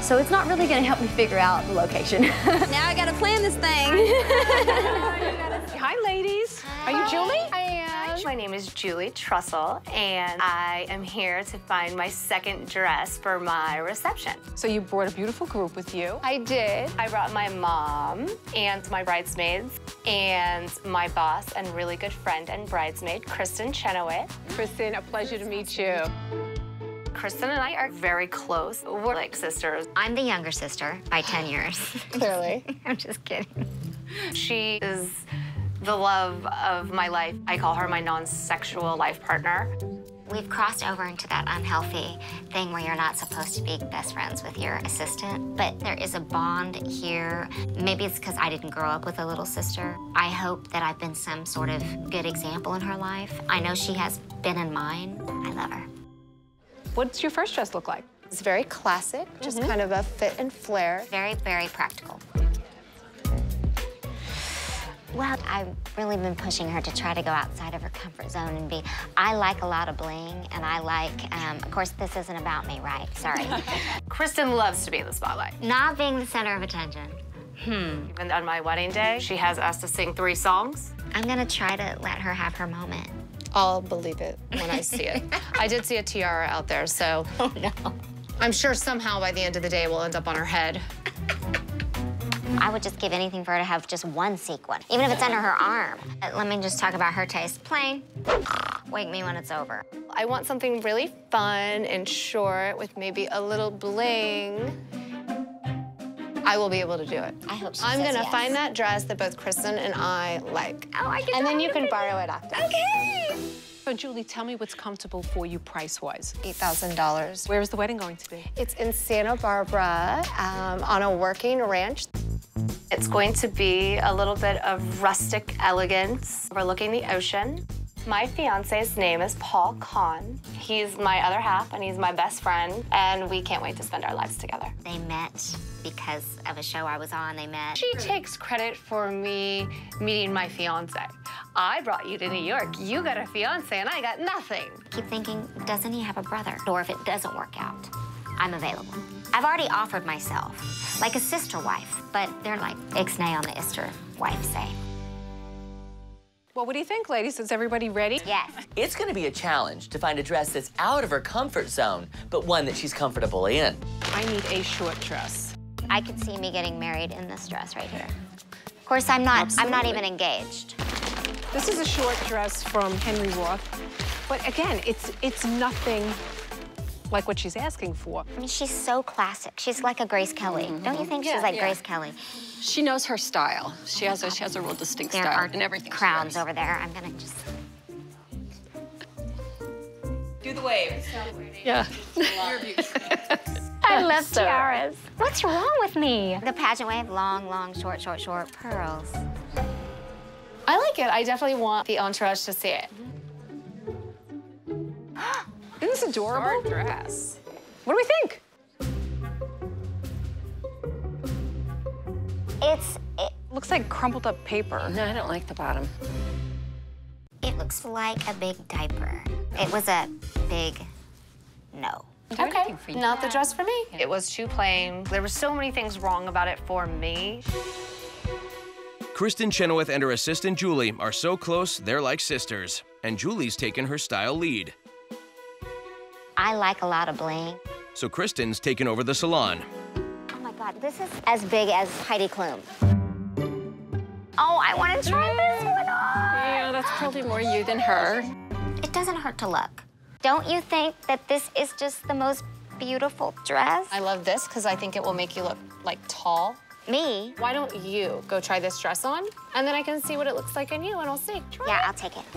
So it's not really gonna help me figure out the location. now I gotta plan this thing. Hi, ladies. Are you Julie? I am. My name is Julie Trussell, and I am here to find my second dress for my reception. So you brought a beautiful group with you. I did. I brought my mom and my bridesmaids and my boss and really good friend and bridesmaid, Kristin Chenoweth. Kristin, a pleasure to meet you. Kristin and I are very close. We're like sisters. I'm the younger sister by 10 years. Clearly. I'm just kidding. She is the love of my life. I call her my non-sexual life partner. We've crossed over into that unhealthy thing where you're not supposed to be best friends with your assistant, but there is a bond here. Maybe it's because I didn't grow up with a little sister. I hope that I've been some sort of good example in her life. I know she has been in mine. I love her. What's your first dress look like? It's very classic, just kind of a fit and flare. Very, very practical. Well, I've really been pushing her to try to go outside of her comfort zone and be. I like a lot of bling, and I like, um, of course, this isn't about me, right? Sorry. Kristin loves to be in the spotlight. Not being the center of attention. Hmm. And on my wedding day, she has us to sing three songs. I'm gonna try to let her have her moment. I'll believe it when I see it. I did see a tiara out there, so Oh no. I'm sure somehow by the end of the day it will end up on her head. I would just give anything for her to have just one sequin, even if it's under her arm. Uh, Let me just talk about her taste. Plain. Wake me when it's over. I want something really fun and short with maybe a little bling. I will be able to do it. I hope so. I'm gonna yes. find that dress that both Kristin and I like. Oh, I can And then you can borrow it after. Okay. So Julie, tell me what's comfortable for you price-wise. $8,000. Where is the wedding going to be? It's in Santa Barbara um, on a working ranch. It's going to be a little bit of rustic elegance. We're the ocean. My fiance's name is Paul Kahn. He's my other half and he's my best friend, and we can't wait to spend our lives together. They met because of a show I was on. They met. She takes credit for me meeting my fiance. I brought you to New York. You got a fiance and I got nothing. Keep thinking, doesn't he have a brother? Or if it doesn't work out, I'm available. I've already offered myself, like a sister wife, but they're like ixnay on the Ister wife say. Well, what do you think, ladies? Is everybody ready? Yes. It's going to be a challenge to find a dress that's out of her comfort zone, but one that she's comfortable in. I need a short dress. I could see me getting married in this dress right here. Of course, I'm not. I'm not even engaged. This is a short dress from Henry Roth, but again, it's it's nothing like what she's asking for. I mean, she's so classic. She's like a Grace Kelly. Mm-hmm. Don't you think she's like Grace Kelly? She knows her style. She has a she has a real distinct There style are and everything. crowns wears. over there. I'm gonna just. Do the wave. Yeah. I love tiaras. What's wrong with me? The pageant wave, long, long, short, short, short, pearls. I like it. I definitely want the entourage to see it. Isn't this adorable? dress. What do we think? It's. It, Looks like crumpled up paper. No, I don't like the bottom. it looks like a big diaper. It was a big no. Okay, not the dress for me. It was too plain. There were so many things wrong about it for me. Kristin Chenoweth and her assistant Julie are so close they're like sisters, and Julie's taken her style lead. I like a lot of bling. So Kristin's taken over the salon. Oh my God, this is as big as Heidi Klum. Oh, I want to try this one on. Yeah, that's probably more you than her. It doesn't hurt to look. Don't you think that this is just the most beautiful dress? I love this because I think it will make you look like tall. Me? Why don't you go try this dress on, and then I can see what it looks like on you, and I'll see. Yeah, I'll take it.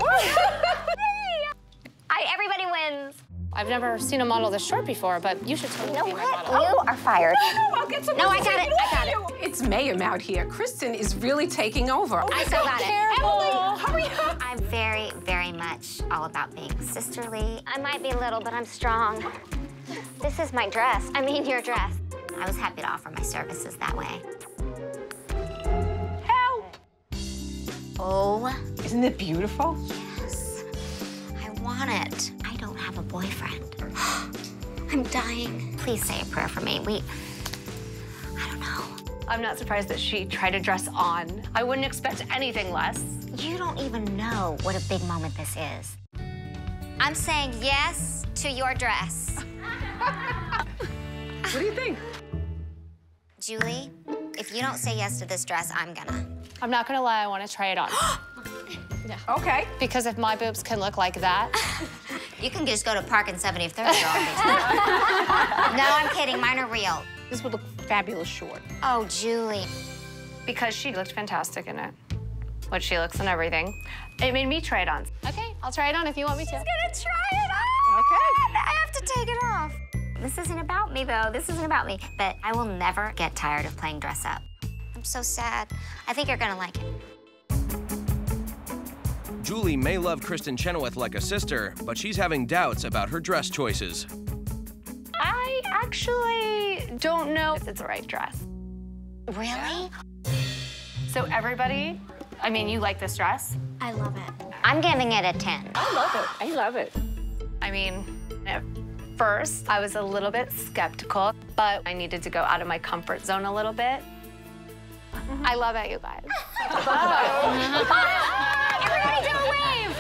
I, everybody wins. I've never seen a model this short before, but you should totally You know be my what? model. You oh, are fired. I'll get some No, I got it. I got it. It's Mayhem out here. Kristin is really taking over. I still got it. Emily, hurry up. I'm very, very much all about being sisterly. I might be little, but I'm strong. This is my dress. I mean, your dress. I was happy to offer my services that way. Help. Oh, Isn't it beautiful? yes. I want it. I don't have a boyfriend. I'm dying. Please say a prayer for me. We. I don't know. I'm not surprised that she tried to dress on. I wouldn't expect anything less. You don't even know what a big moment this is. I'm saying yes to your dress. What do you think? Julie, if you don't say yes to this dress, I'm gonna. I'm not gonna lie, I want to try it on. Okay. because if my boobs can look like that, You can just go to Park and 73rd Long No, I'm kidding. Mine are real. This would look fabulous short. Oh, Julie. because she looked fantastic in it, what she looks and everything, it made me try it on. Okay, I'll try it on if you want me to. I'm gonna try it on. Okay. I have to take it off. This isn't about me, though. This isn't about me. But I will never get tired of playing dress up. I'm so sad. I think you're gonna like it. Julie may love Kristin Chenoweth like a sister, but she's having doubts about her dress choices. I actually don't know if it's the right dress. Really? So everybody, I mean, you like this dress? I love it. I'm giving it a 10. I love it. I love it. I mean, at first I was a little bit skeptical, but I needed to go out of my comfort zone a little bit. Mm-hmm. I love it, you guys. Everybody do a wave!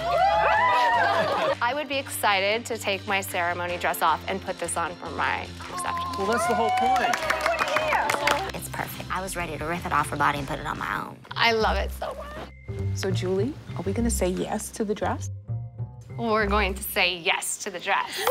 I would be excited to take my ceremony dress off and put this on for my reception. Well, that's the whole point. It's perfect. I was ready to rip it off her body and put it on my own. I love it so much. So, Julie, are we gonna say yes to the dress? We're going to say yes to the dress.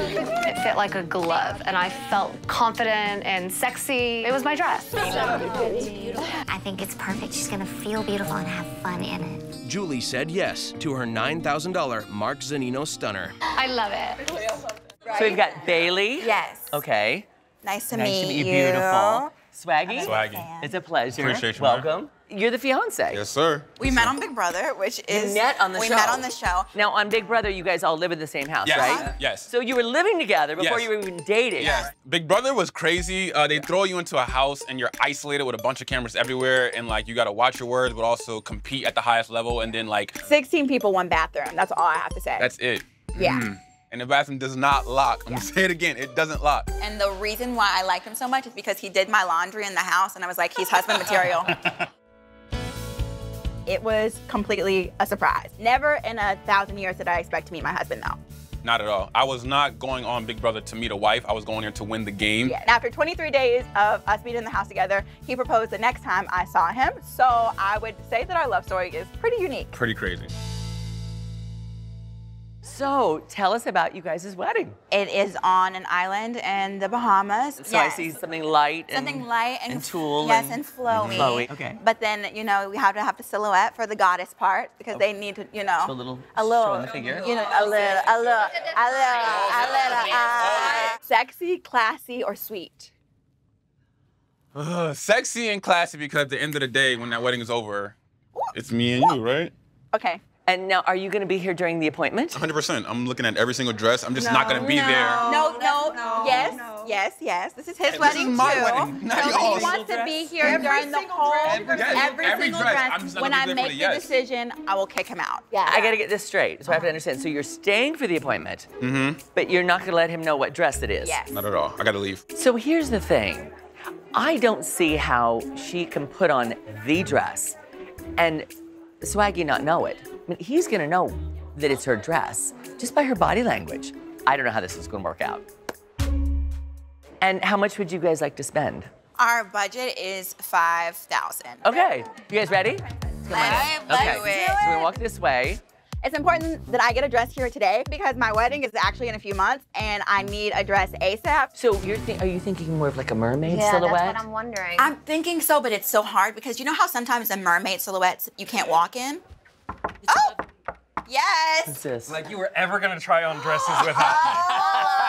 It fit like a glove, and I felt confident and sexy. It was my dress. I think it's perfect. She's gonna feel beautiful and have fun in it. Julie said yes to her $9,000 Mark Zunino stunner. I love it. So we've got Bailey. Yes. Okay. Nice to nice meet to meet you. you. Beautiful. Swaggy. Swaggy. It's a pleasure. Appreciate you, man. Welcome. You're the fiance. Yes, sir. We met on Big Brother, which is You met on the we show. met on the show. Now on Big Brother, you guys all live in the same house, Yes. right? Yes. So you were living together before Yes. you were even dating. Yes. Big Brother was crazy. Uh, they throw you into a house and you're isolated with a bunch of cameras everywhere, and like you gotta watch your words, but also compete at the highest level, and then like 16 people, one bathroom. That's all I have to say. that's it. Yeah. Mm. And the bathroom does not lock. I'm gonna say it again. It doesn't lock. And the reason why I liked him so much is because he did my laundry in the house, and I was like, he's husband material. it was completely a surprise. Never in a thousand years did I expect to meet my husband, though. Not at all. I was not going on Big Brother to meet a wife. I was going there to win the game. Yeah. And after 23 days of us being in the house together, he proposed the next time I saw him. So I would say that our love story is pretty unique. Pretty crazy. So tell us about you guys' wedding. It is on an island in the Bahamas. So I see something light and Something light and, and tulle Yes, and- and, flowy. Flowy, okay. But then, you know, we have to have the silhouette for the goddess part because they need to, you know, So a little a little, showing the figure. you know, a little, a little, a little, a little, uh, sexy, classy, or sweet. Ugh, sexy and classy because at the end of the day, when that wedding is over, it's me and you, right? Okay. And now, are you going to be here during the appointment? 100%. I'm looking at every single dress. I'm just not gonna be there. No, no, no, yes, yes, yes. This is his This wedding is my too. wedding, not so yours. he wants to be here Every during the whole, Every dress. every, Every single dress. dress. I'm just not when gonna I be there for make the the yes. decision, I will kick him out. Yeah. I got to get this straight. So I have to understand. So you're staying for the appointment, Mm-hmm. but you're not going to let him know what dress it is. Yes. Not at all. I gotta leave. So here's the thing. I don't see how she can put on the dress and Swaggy not know it. I mean, he's going to know that it's her dress just by her body language. I don't know how this is going to work out. And how much would you guys like to spend? Our budget is five thousand. Okay, you guys ready? Let's Okay, do it. so we're gonna walk this way. It's important that I get a dress here today because my wedding is actually in a few months and I need a dress ASAP. So you're th- are you thinking more of like a mermaid Yeah, silhouette? that's what I'm wondering. I'm thinking so, but it's so hard because you know how sometimes a mermaid silhouette you can't walk in? Oh! Yes! What's this? Like you were ever gonna try on dresses without me.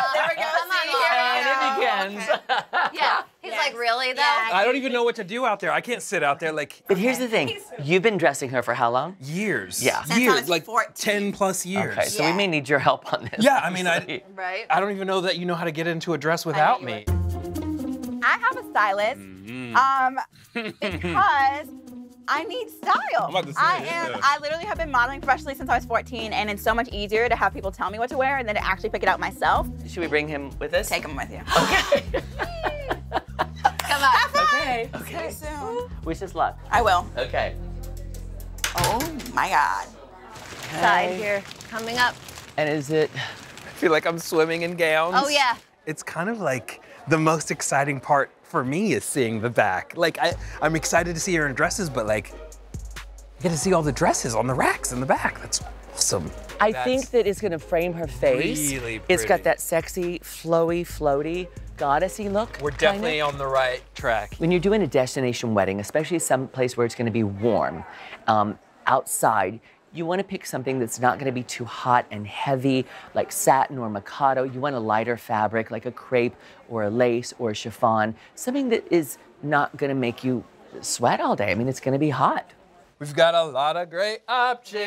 Oh, there we go. Come on, See, here And it go. begins. yeah. He's like, really though? I don't even know what to do out there. I can't sit out there like But here's the thing. You've been dressing her for how long? years. Yeah. Since years, like 14. ten plus years. Okay, so we may need your help on this. Yeah, I mean, I, Right? I don't even know that you know how to get into a dress without me. I have a stylist Mm-hmm. um, because I need style. I'm about to say, I am. yeah. I literally have been modeling professionally since I was 14, and it's so much easier to have people tell me what to wear than to actually pick it out myself. Should we bring him with us? Take him with you. Okay. Come on. okay. See you soon. Wish us luck. I will. Okay. Oh my God. Side here. Coming up. And is it? I feel like I'm swimming in gowns. Oh, yeah. It's kind of like the most exciting part for me is seeing the back. Like I, I'm excited to see her in dresses, but like, I get to see all the dresses on the racks in the back. That's awesome. I That's think that it's gonna frame her face. really It's got that sexy, flowy, floaty, goddessy look. We're kinda. definitely on the right track. When you're doing a destination wedding, especially some place where it's going to be warm, um, outside, you want to pick something that's not going to be too hot and heavy, like satin or mikado. You want a lighter fabric, like a crepe or a lace or a chiffon, something that is not going to make you sweat all day. I mean, it's going to be hot. We've got a lot of great options.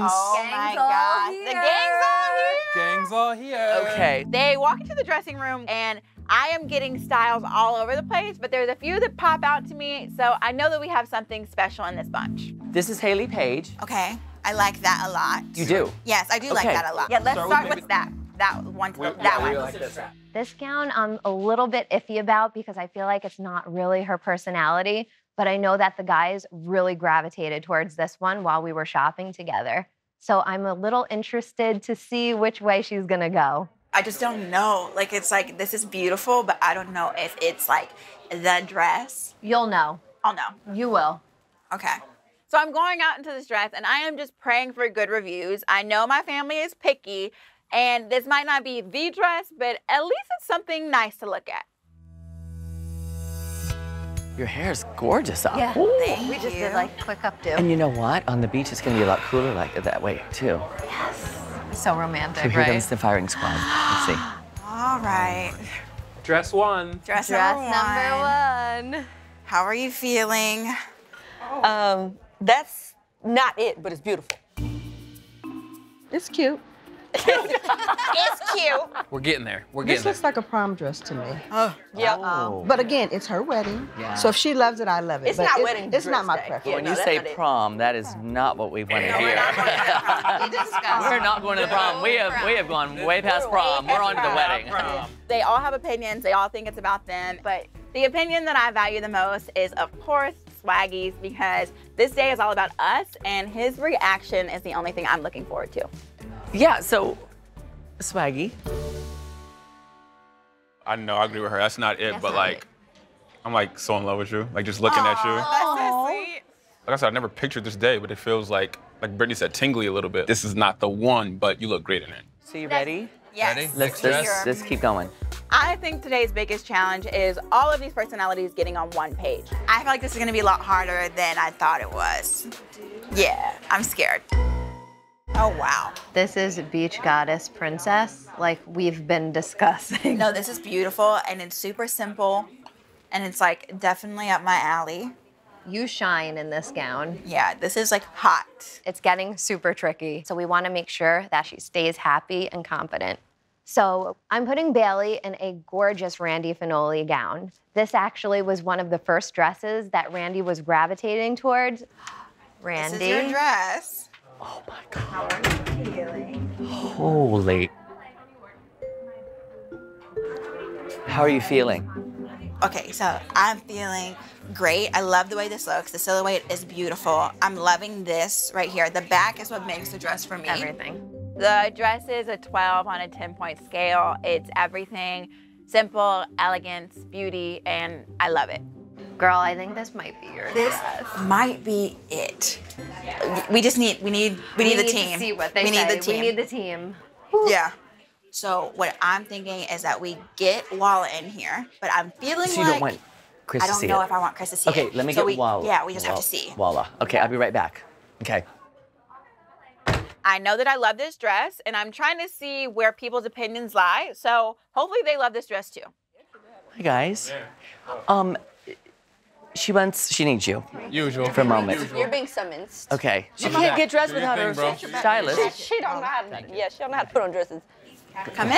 Oh my God. The gang's all here. Gang's all here. Okay. They walk into the dressing room and I am getting styles all over the place, but there's a few that pop out to me. So I know that we have something special in this bunch. This is Hayley Paige. Okay. I like that a lot. You do. Yes, I do like that a lot. Yeah, let's Start start, with with, that. That one. We- that yeah, we one. like this. This gown I'm a little bit iffy about because I feel like it's not really her personality, but I know that the guys really gravitated towards this one while we were shopping together. So I'm a little interested to see which way she's gonna go. I just don't know. Like it's like this is beautiful, but I don't know if it's like the dress. You'll know. I'll know. You will. Okay. So I'm going out into this dress and I am just praying for good reviews. I know my family is picky and this might not be the dress, but at least it's something nice to look at. Your hair is gorgeous up. Yeah. Ooh. We just did like quick updo. And you know what? On the beach, it's going to be a lot cooler like that way, too. So romantic, So here right? comes the firing squad. Let's see. All right. Dress one. Dress, Dress number one. number one. How are you feeling? Um, that's not it, but it's beautiful. It's cute. it's cute. We're getting there. We're This getting there. looks like a prom dress to me. Oh, yeah. Oh. But again, it's her wedding. Yeah. So if she loves it, I love it. It's But not wedding It's not dress my day. preference. when you say prom, that is not what we want to hear. We're not going to the prom. We have we have gone way past prom. We're on to the wedding. They all have opinions. They all think it's about them. But the opinion that I value the most is, of course, Swaggy's because this day is all about us, and his reaction is the only thing I'm looking forward to. Yeah. So, Swaggy. I know, I agree with her. That's not it, That's but not like, I'm like so in love with you. Like just looking at you. That's so sweet. Like I said, I never pictured this day, but it feels like, like Brittany said, tingly a little bit. This is not the one, but you look great in it. So you ready? Yes. Ready? Let's Sure. let's, let's keep going. I think today's biggest challenge is all of these personalities getting on one page. I feel like this is gonna be a lot harder than I thought it was. Yeah, I'm scared. Oh, wow. This is Beach Goddess Princess, like we've been discussing. No, this is beautiful and it's super simple and it's like definitely up my alley. You shine in this gown. Yeah, this is like hot. It's getting super tricky. So we want to make sure that she stays happy and confident. So I'm putting Bailey in a gorgeous Randy Fenoli gown. This actually was one of the first dresses that Randy was gravitating towards. Randy. This is your dress. Oh my God. How are you feeling? Holy. How are you feeling? Okay, so I'm feeling great. I love the way this looks. The silhouette is beautiful. I'm loving this right here. The back is what makes the dress for me. Everything. The dress is a 12 on a 10 point scale. It's everything simple, elegance, beauty, and I love it. Girl, I think this might be your This might be it. We just need we need we, need, the to team. see what they we say. need the team. We need the team. Yeah. So what I'm thinking is that we get Walla in here, but I'm feeling So you like don't want Chris I don't see know it? if I want Chris to see Okay, it. let me So get we, Walla. Yeah, we just have to see. Walla. Okay, I'll be right back. Okay. I know that I love this dress, and I'm trying to see where people's opinions lie. So hopefully they love this dress too. Hi guys. Um, she wants. She needs you. Usual. For a moment. You're being summoned. Okay. She can't get dressed Do your without her bro. stylist. She, she don't know how to. Oh, yeah, she don't know how to put on dresses. Come in.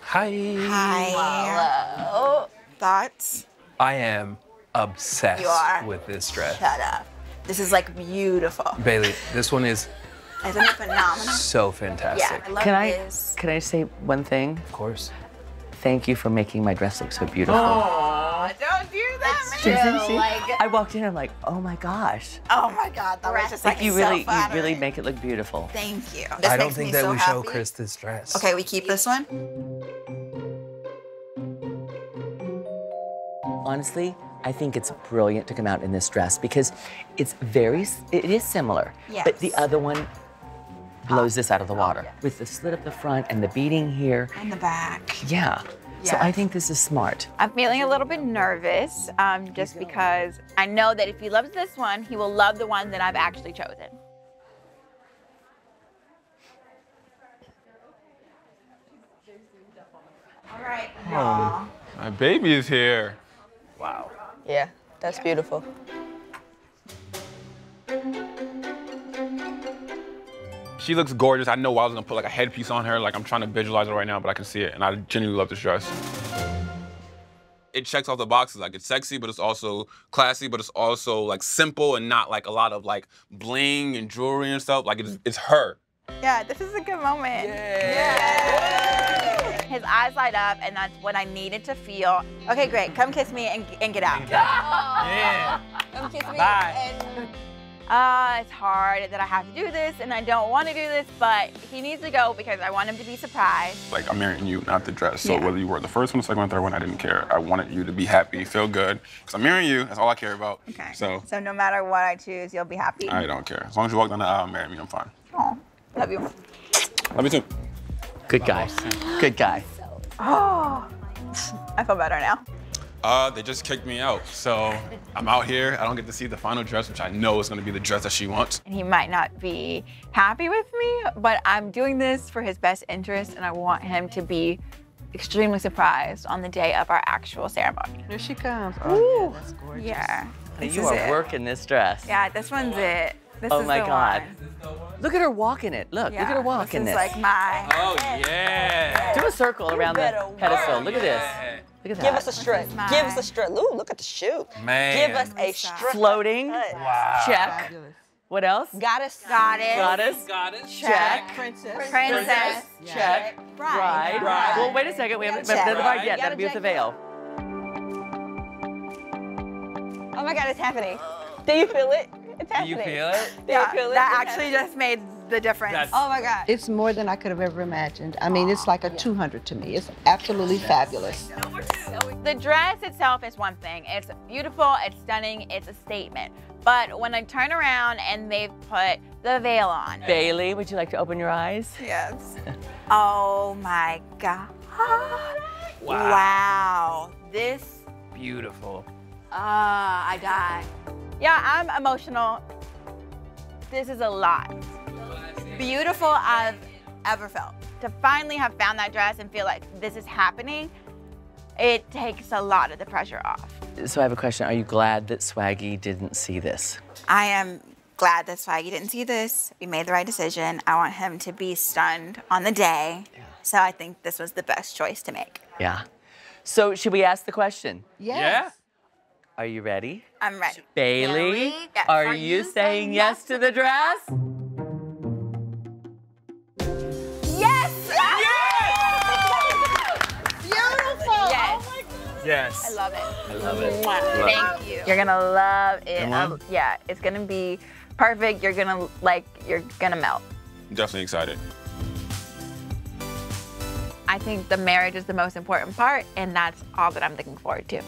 Hi. Hi. Hello. Thoughts? I am obsessed You are? with this dress. Shut up. This is like beautiful. Bailey, this one is Isn't it phenomenal? so fantastic. Yeah, I love Can I? this. Can I say one thing? Of course. Thank you for making my dress look so beautiful. Oh, don't do that, See, man. see, see? I walked in. I'm like, oh my gosh. Oh my God, that was just Like like you so really, you really make it look beautiful. Thank you. This I don't think me that so we show. Chris this dress. Okay, we keep this one. Honestly, I think it's brilliant to come out in this dress because it's very, it is similar, but the other one blows this out of the water with the slit up the front and the beading here. And the back. Yeah. So I think this is smart. I'm feeling a little bit nervous um, just because I know that if he loves this one, he will love the one that I've actually chosen. All right. Oh, my baby is here. Wow. Yeah, that's beautiful. She looks gorgeous. I know I was gonna put like a headpiece on her. Like I'm trying to visualize it right now, but I can see it, and I genuinely love this dress. It checks off the boxes. Like it's sexy, but it's also classy, but it's also like simple and not like a lot of like bling and jewelry and stuff. Like it's it's her. Yeah, this is a good moment. Yeah. His eyes light up, and that's what I needed to feel. Okay, great. Come kiss me and, and get out. Yeah. Come kiss me. Bye. And, uh, it's hard that I have to do this, and I don't want to do this, but he needs to go because I want him to be surprised. Like I'm marrying you, not the dress. So Yeah. whether you were the first one, the second one, third one, I didn't care. I wanted you to be happy, feel good, because I'm marrying you. That's all I care about. Okay. So So no matter what I choose, you'll be happy. I don't care. As long as you walk down the aisle and marry me, I'm fine. Aw, love you. Love you too. Good guy. Good guy. Oh, I feel better now. Uh, they just kicked me out. So I'm out here. I don't get to see the final dress, which I know is gonna be the dress that she wants. And he might not be happy with me, but I'm doing this for his best interest, and I want him to be extremely surprised on the day of our actual ceremony. Here she comes. Oh, yeah, that's gorgeous. Yeah. You This is are it. working this dress. Yeah, this one's it. This oh is my the God. one. Look at her walking it. Look, look at her Yeah, walking this this. is like my. Oh yeah. Do a circle around the better pedestal. Look at this. Look at that. Give us a strut. Give us a strut. Ooh, look at the shoe. Man. Give us a strut. Floating. Wow. Check. What else? Goddess. Goddess. Goddess. Goddess. Check. Princess. Princess. Check. Bride. Bride. Well, wait a second. We haven't Check. done the bride yet. That'll be with the veil. Oh my God, it's happening. Do you feel it? It's Do happening. you feel it? Do you Yeah, feel it? that It's actually happening. just made the difference. That's- Oh my God. It's more than I could have ever imagined. I mean, it's like a 200 to me. It's absolutely fabulous. The dress itself is one thing. It's beautiful, it's stunning, it's a statement. But when I turn around and they've put the veil on. Bailey, would you like to open your eyes? Yes. Oh my God. Wow. Wow. This, Beautiful. ah, I die. Yeah, I'm emotional. This is a lot. Beautiful I've ever felt. To finally have found that dress and feel like this is happening, it takes a lot of the pressure off. So I have a question. Are you glad that Swaggy didn't see this? I am glad that Swaggy didn't see this. We made the right decision. I want him to be stunned on the day. So I think this was the best choice to make. Yeah. So should we ask the question? Yes. Yeah. Are you ready? I'm ready. Bailey, Yes. are, you saying yes to the dress? Yes! Yes! Beautiful. Yes. Yes. I love it. I love it. Thank you. You're gonna love it. Um, yeah, it's gonna be perfect. You're gonna like. You're gonna melt. I'm definitely excited. I think the marriage is the most important part, and that's all that I'm looking forward to.